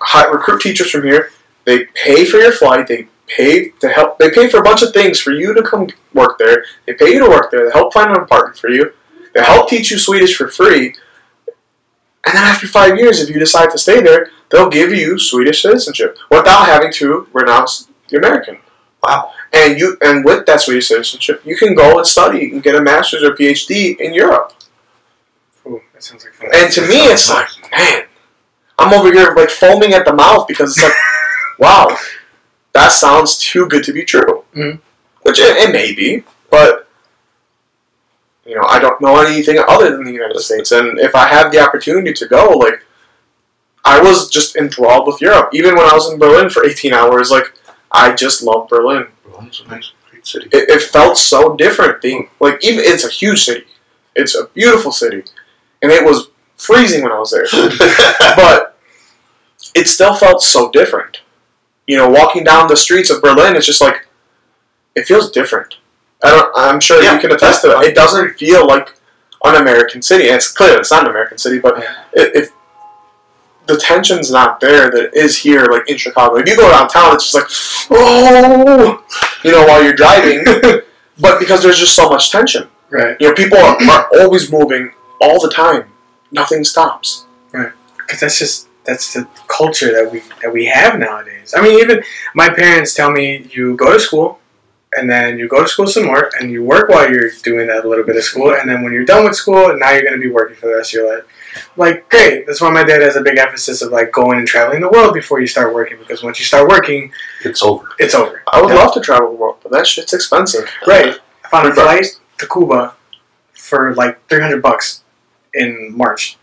hi- recruit teachers from here. They pay for your flight. They pay to help. They pay for a bunch of things for you to come work there. They pay you to work there. They help find an apartment for you. They help teach you Swedish for free. And then after five years, if you decide to stay there, they'll give you Swedish citizenship without having to renounce the American. Wow. And you and with that Swedish citizenship, you can go and study and get a master's or PhD in Europe. Ooh, that sounds like fun. And to me, it's like, man, I'm over here like foaming at the mouth because it's like, wow, that sounds too good to be true. Mhm. Which it, it may be, but you know, I don't know anything other than the United States. And if I had the opportunity to go, like, I was just enthralled with Europe. Even when I was in Berlin for 18 hours, like, I just love Berlin. Berlin's a nice, great city. It, it felt so different being like even it's a huge city. It's a beautiful city, and it was freezing when I was there. but it still felt so different. You know, walking down the streets of Berlin, it's just like it feels different. I don't. I'm sure Yeah, you can attest to it. It doesn't feel like an American city. And it's clear it's not an American city, but it the tension's not there that it is here, like in Chicago. If you go downtown, it's just like, oh, you know, while you're driving. but because there's just so much tension. right. You know, people are, are always moving all the time. Nothing stops. Right. because that's just that's the culture that we that we have nowadays. I mean, even my parents tell me you go to school, and then you go to school some more, and you work while you're doing that little bit of school, and then when you're done with school, now you're going to be working for the rest of your life. Like, great. That's why my dad has a big emphasis of like going and traveling the world before you start working, because once you start working, It's over. it's over. I would Yeah. love to travel the world, but that shit's expensive. Right. I found a flight to Cuba for like three hundred bucks in March,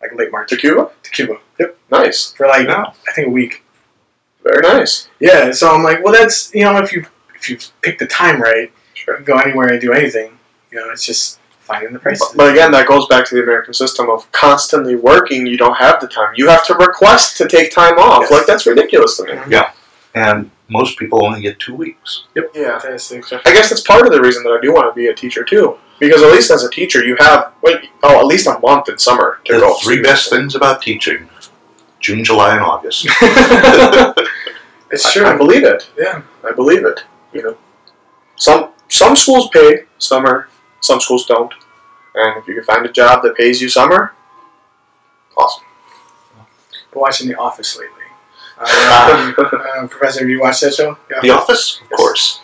like late March To Cuba? to Cuba. Yep. Nice. For like Yeah. I think a week. Very nice. Yeah, so I'm like, well, that's you know, if you if you pick the time right, Sure. you can go anywhere and do anything. You know, it's just finding the prices. But, but again, that goes back to the American system of constantly working. You don't have the time. You have to request to take time off. Yes. Like that's ridiculous to me. Mm-hmm. Yeah, and most people only get two weeks. Yeah. Fantastic. I guess that's part of the reason that I do want to be a teacher too. Because at least as a teacher, you have wait, oh at least a month in summer to The go. three best things about teaching June, July, and August. it's I, true. I believe it. yeah. I believe it. You know, some some schools pay summer, some schools don't. And if you can find a job that pays you summer, awesome. Been watching The Office lately. Uh, uh, Professor, have you watched that show? Yeah. The Office, of Yes. course.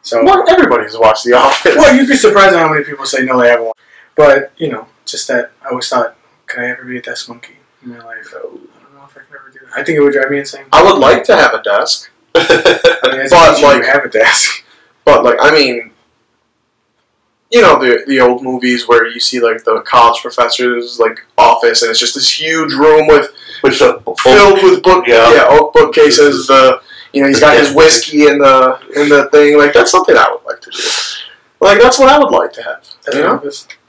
So, Well, everybody's watched The Office. well, you'd be surprised at how many people say no, they haven't. watched. But you know, just that I always thought, could I ever be a desk monkey in my life? I don't know if I could ever do that. I think it would drive me insane. I would like to have a desk, I mean, as But, a teacher, like- you have a desk. but like I mean, you know the the old movies where you see like the college professor's like office and it's just this huge room with Which uh, filled with book Yeah. yeah, oak bookcases. The you know he's got his whiskey in the in the thing like that's something I would like to do. Like that's what I would like to have. As You an know, office.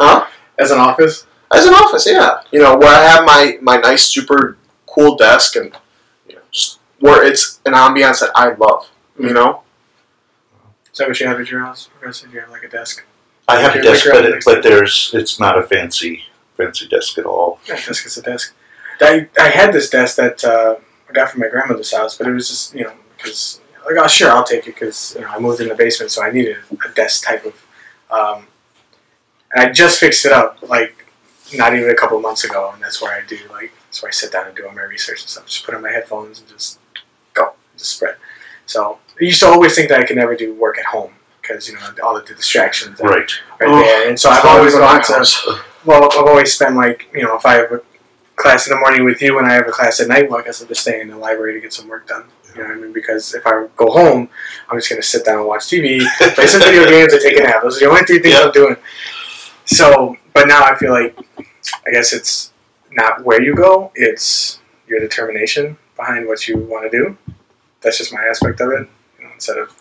Huh? As an office. as an office, yeah. You know where I have my my nice super cool desk and you know just where it's an ambiance that I love. You know. Is that what you have at your house, Professor? Do you have like a desk? I have a desk, but, it, but there's it's not a fancy fancy desk at all. Yeah, desk is a desk. I, I had this desk that uh, I got from my grandmother's house, but it was just, you know, because, like, oh, sure, I'll take it because, you know, I moved in the basement, so I needed a desk type of. Um, and I just fixed it up, like, not even a couple months ago, and that's where I do, like, that's where I sit down and do all my research and stuff. Just put on my headphones and just just spread. So I used to always think that I could never do work at home because, you know, all the distractions are Right. right Oh, there. And so I've always wanted to. Well, I've always spent like you know if I have a class in the morning with you and I have a class at night, well, I guess I'll just stay in the library to get some work done. You know what I mean? Because if I go home, I'm just gonna sit down and watch TV, play some video games, and take a nap. Those are the only three things. I'm doing. So, but now I feel like I guess it's not where you go; it's your determination behind what you want to do. That's just my aspect of it. You know, instead of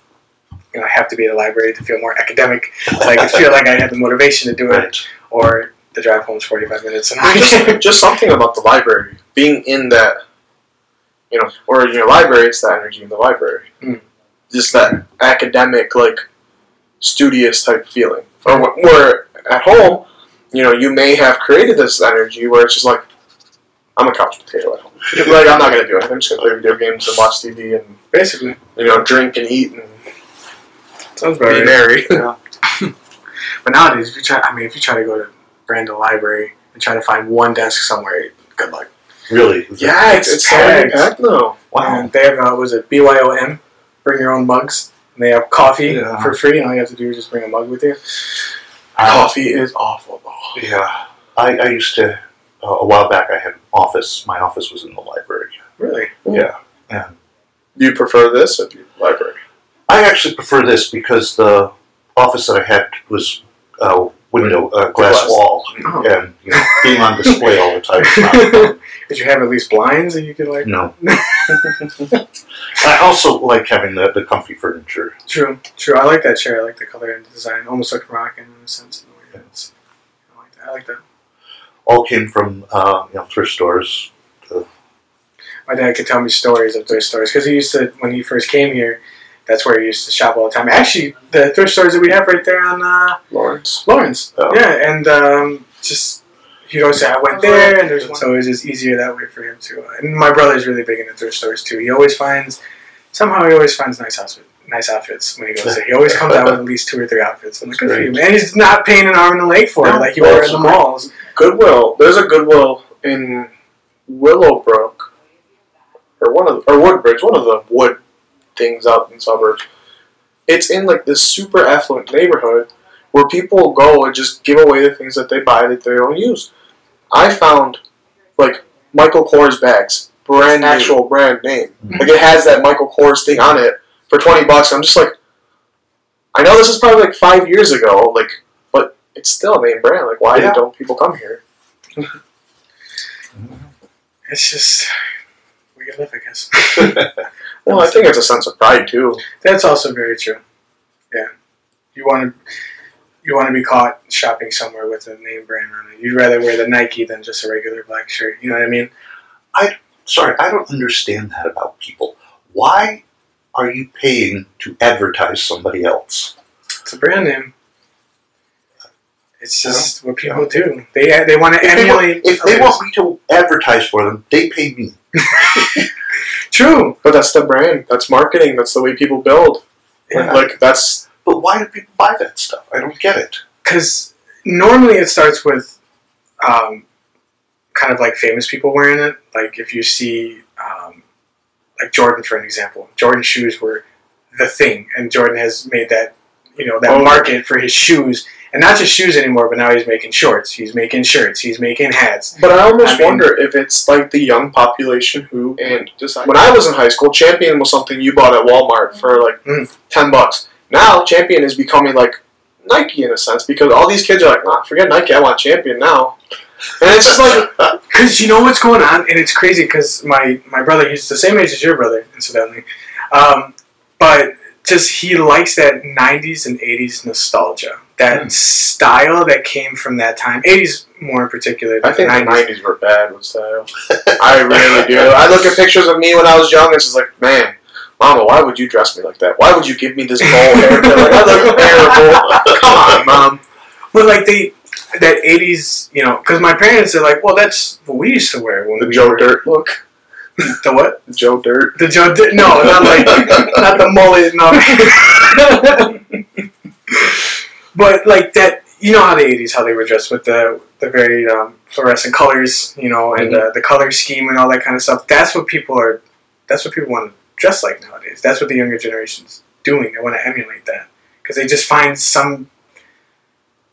you know, I have to be at a library to feel more academic, so I feel like I have the motivation to do it or the drive home is 45 minutes and just, just something about the library being in that you know or in your library it's that energy in the library Mm. just that academic like studious type feeling or where at home you know you may have created this energy where it's just like i'm a couch potato at home like i'm not going to do it. i'm just going to play video games and watch tv and basically you know drink and eat and sounds be about right. merry But But nowadays, if you try, I mean, if you try to go to Brandon Library and try to find one desk somewhere, good luck. Really? Is Yeah, it's, it's it's already packed. packed now. Wow. And they have, uh, was it BYOM? Bring your own mugs. And they have coffee Yeah. for free, and all you have to do is just bring a mug with you. Uh, Coffee is awful though. Yeah. I, I used to, uh, a while back, I had an office. My office was in the library. Really? Yeah. Do you prefer this or the library? I actually prefer this because the office that I had was uh, window, uh, glass Glass. wall, Oh. and you know, being on display all the time is. Did you have at least blinds that you could like? No. I also like having the, the comfy furniture. True, true. I like that chair. I like the color and the design. Almost like Moroccan in a sense. In the way that it's, I like that. I like that. All came from uh, you know thrift stores. My dad could tell me stories of thrift stores because he used to when he first came here. That's where he used to shop all the time. Actually, the thrift stores that we have right there on uh, Lawrence. Lawrence. Oh. Yeah, and um, just he'd always say I went there, and there's one. So it was just easier that way for him too. Uh, and my brother's really big into thrift stores too. He always finds somehow he always finds nice outfit, nice outfits when he goes there. He always comes out with at least two or three outfits. I'm like, good for you, man. He's not paying an arm and a leg for it No, like you were in the malls. Goodwill. There's a Goodwill in Willowbrook, or one of the or Woodbridge, one of the wood things out in suburbs. It's in like this super affluent neighborhood where people go and just give away the things that they buy that they don't use. I found like Michael Kors bags, brand new. actual brand name. Mhm. Like it has that Michael Kors thing on it for twenty bucks. I'm just like, I know this is probably like five years ago, like, but it's still a name brand. Like, why Yeah. don't people come here? It's just we can live, I guess. Well, I think it's a sense of pride too. That's also very true. Yeah, you want to you want to be caught shopping somewhere with a name brand on it. You'd rather wear the Nike than just a regular black shirt. You know what I mean? I sorry, I don't understand that about people. Why are you paying to advertise somebody else? It's a brand name. It's just what Yeah. people do. They they want to If they, want, emulate. if they want me to advertise for them, they pay me. True. But that's the brand. That's marketing. That's the way people build. Yeah. Like that's But why do people buy that stuff? I don't get it. Because normally it starts with um, kind of like famous people wearing it. Like if you see, um, like Jordan for an example, Jordan shoes were the thing, and Jordan has made that you know that Oh. market for his shoes, and not just shoes anymore. But now he's making shorts, he's making shirts, he's making hats. But I almost I mean- wonder if it's like the young population who and just when I was in high school, Champion was something you bought at Walmart for like Mm. ten bucks. Now Champion is becoming like Nike in a sense because all these kids are like, nah, forget Nike, I want Champion now. And it's just like Because you know what's going on, and it's crazy. Because my my brother, he's the same age as your brother, incidentally, um, but just he likes that '90s and '80s nostalgia, that Hmm. style that came from that time. '80s more in particular. I think the the nineties were bad with style. I really do. I look at pictures of me when I was young, and it's just like, man, Mama, why would you dress me like that? Why would you give me this bowl haircut? Like, I look terrible. Come on, mom. But like they, that '80s, you know, because my parents are like, well, that's what we used to wear when The we Joe were Dirt look. the what? The Joe Dirt. The Joe, Di- no, not like not the mullet, no. but like that, you know how the '80s, how they were dressed with the the very um, fluorescent colors, you know, and uh, the color scheme and all that kind of stuff. That's what people are. That's what people want to dress like nowadays. That's what the younger generation's doing. They want to emulate that because they just find some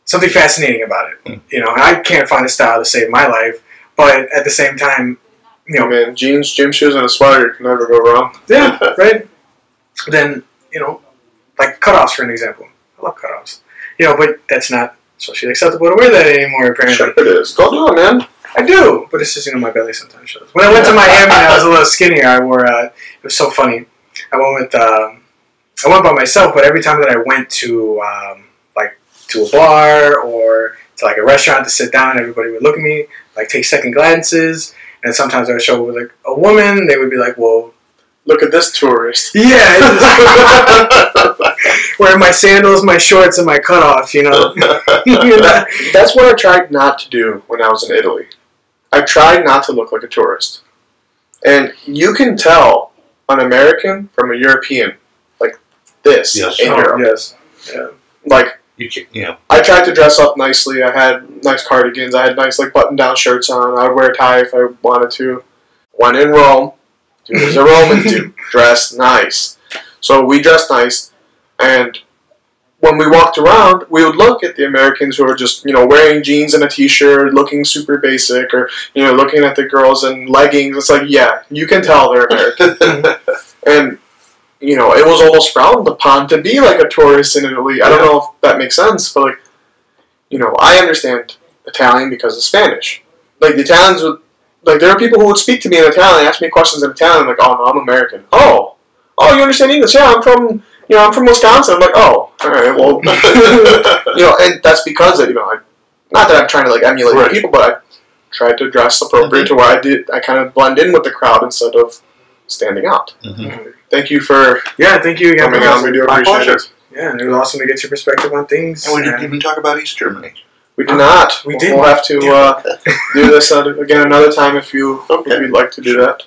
something fascinating about it. You know, and I can't find a style to save my life, but at the same time, you know, man, jeans, gym shoes, and a sweater can never go wrong. yeah, right. Then you know, like cutoffs for an example. I love cutoffs. You know, but that's not socially acceptable to wear that anymore. Apparently, Sure it is. Go do it, man. I do, but it's just you know my belly sometimes shows. When I went to Miami, and I was a little skinnier. I wore. Uh, it was so funny. I went with. Um, I went by myself, but every time that I went to um, like to a bar or to like a restaurant to sit down, everybody would look at me, like take second glances, and sometimes I would show up with like a woman. They would be like, "Well, Look at this tourist. yeah." wearing my sandals, my shorts, and my cutoff, you know. You? That's what I tried not to do when I was in Italy. I tried not to look like a tourist. And you can tell an American from a European like this Yes. in Oh, Europe. yes. Like You can, you know, I tried to dress up nicely. I had nice cardigans. I had nice like button-down shirts on. I would wear a tie if I wanted to. When in Rome, do as a Roman do. Dress nice. So we dressed nice, and when we walked around, we would look at the Americans who were just you know wearing jeans and a t-shirt, looking super basic, or you know looking at the girls in leggings. It's like yeah, you can tell they're American, and you know, it was almost frowned upon to be like a tourist in Italy. I don't know if that makes sense, but like, you know, I understand Italian because of Spanish. Like the Italians would, like there are people who would speak to me in Italian, ask me questions in Italian. I'm like, oh no, I'm American. Oh, oh, you understand English? Yeah, I'm from, you know, I'm from Wisconsin. I'm like, oh, all right, well, you know, and that's because of, you know, I, not that I'm trying to like emulate Right. people, but I tried to dress appropriate to where I did. I kind of blend in with the crowd instead of standing out. Mhm. Thank you for Yeah, thank you again. coming on. We do appreciate pleasure. it. Yeah, and it was awesome to get your perspective on things. and we didn't and- even talk about East Germany. We do not. We We'll- didn't. We'll have to uh, do this again another time if you Okay. if you'd like to do that.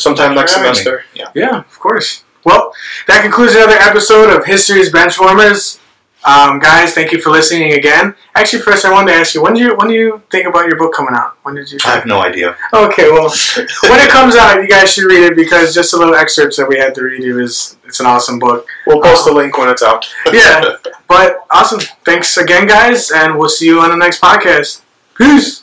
Sometime next for me. semester. Yeah. Yeah, of course. Well, that concludes another episode of History's Benchwarmers. Um, guys, thank you for listening again. Actually, first, I wanted to ask you when do you when do you think about your book coming out? When did you? I have no idea. Okay, well, when it comes out, you guys should read it because just a little excerpts that we had to read. It was it's an awesome book. We'll post the link when it's out. Yeah, but awesome. Thanks again, guys, and we'll see you on the next podcast. Peace.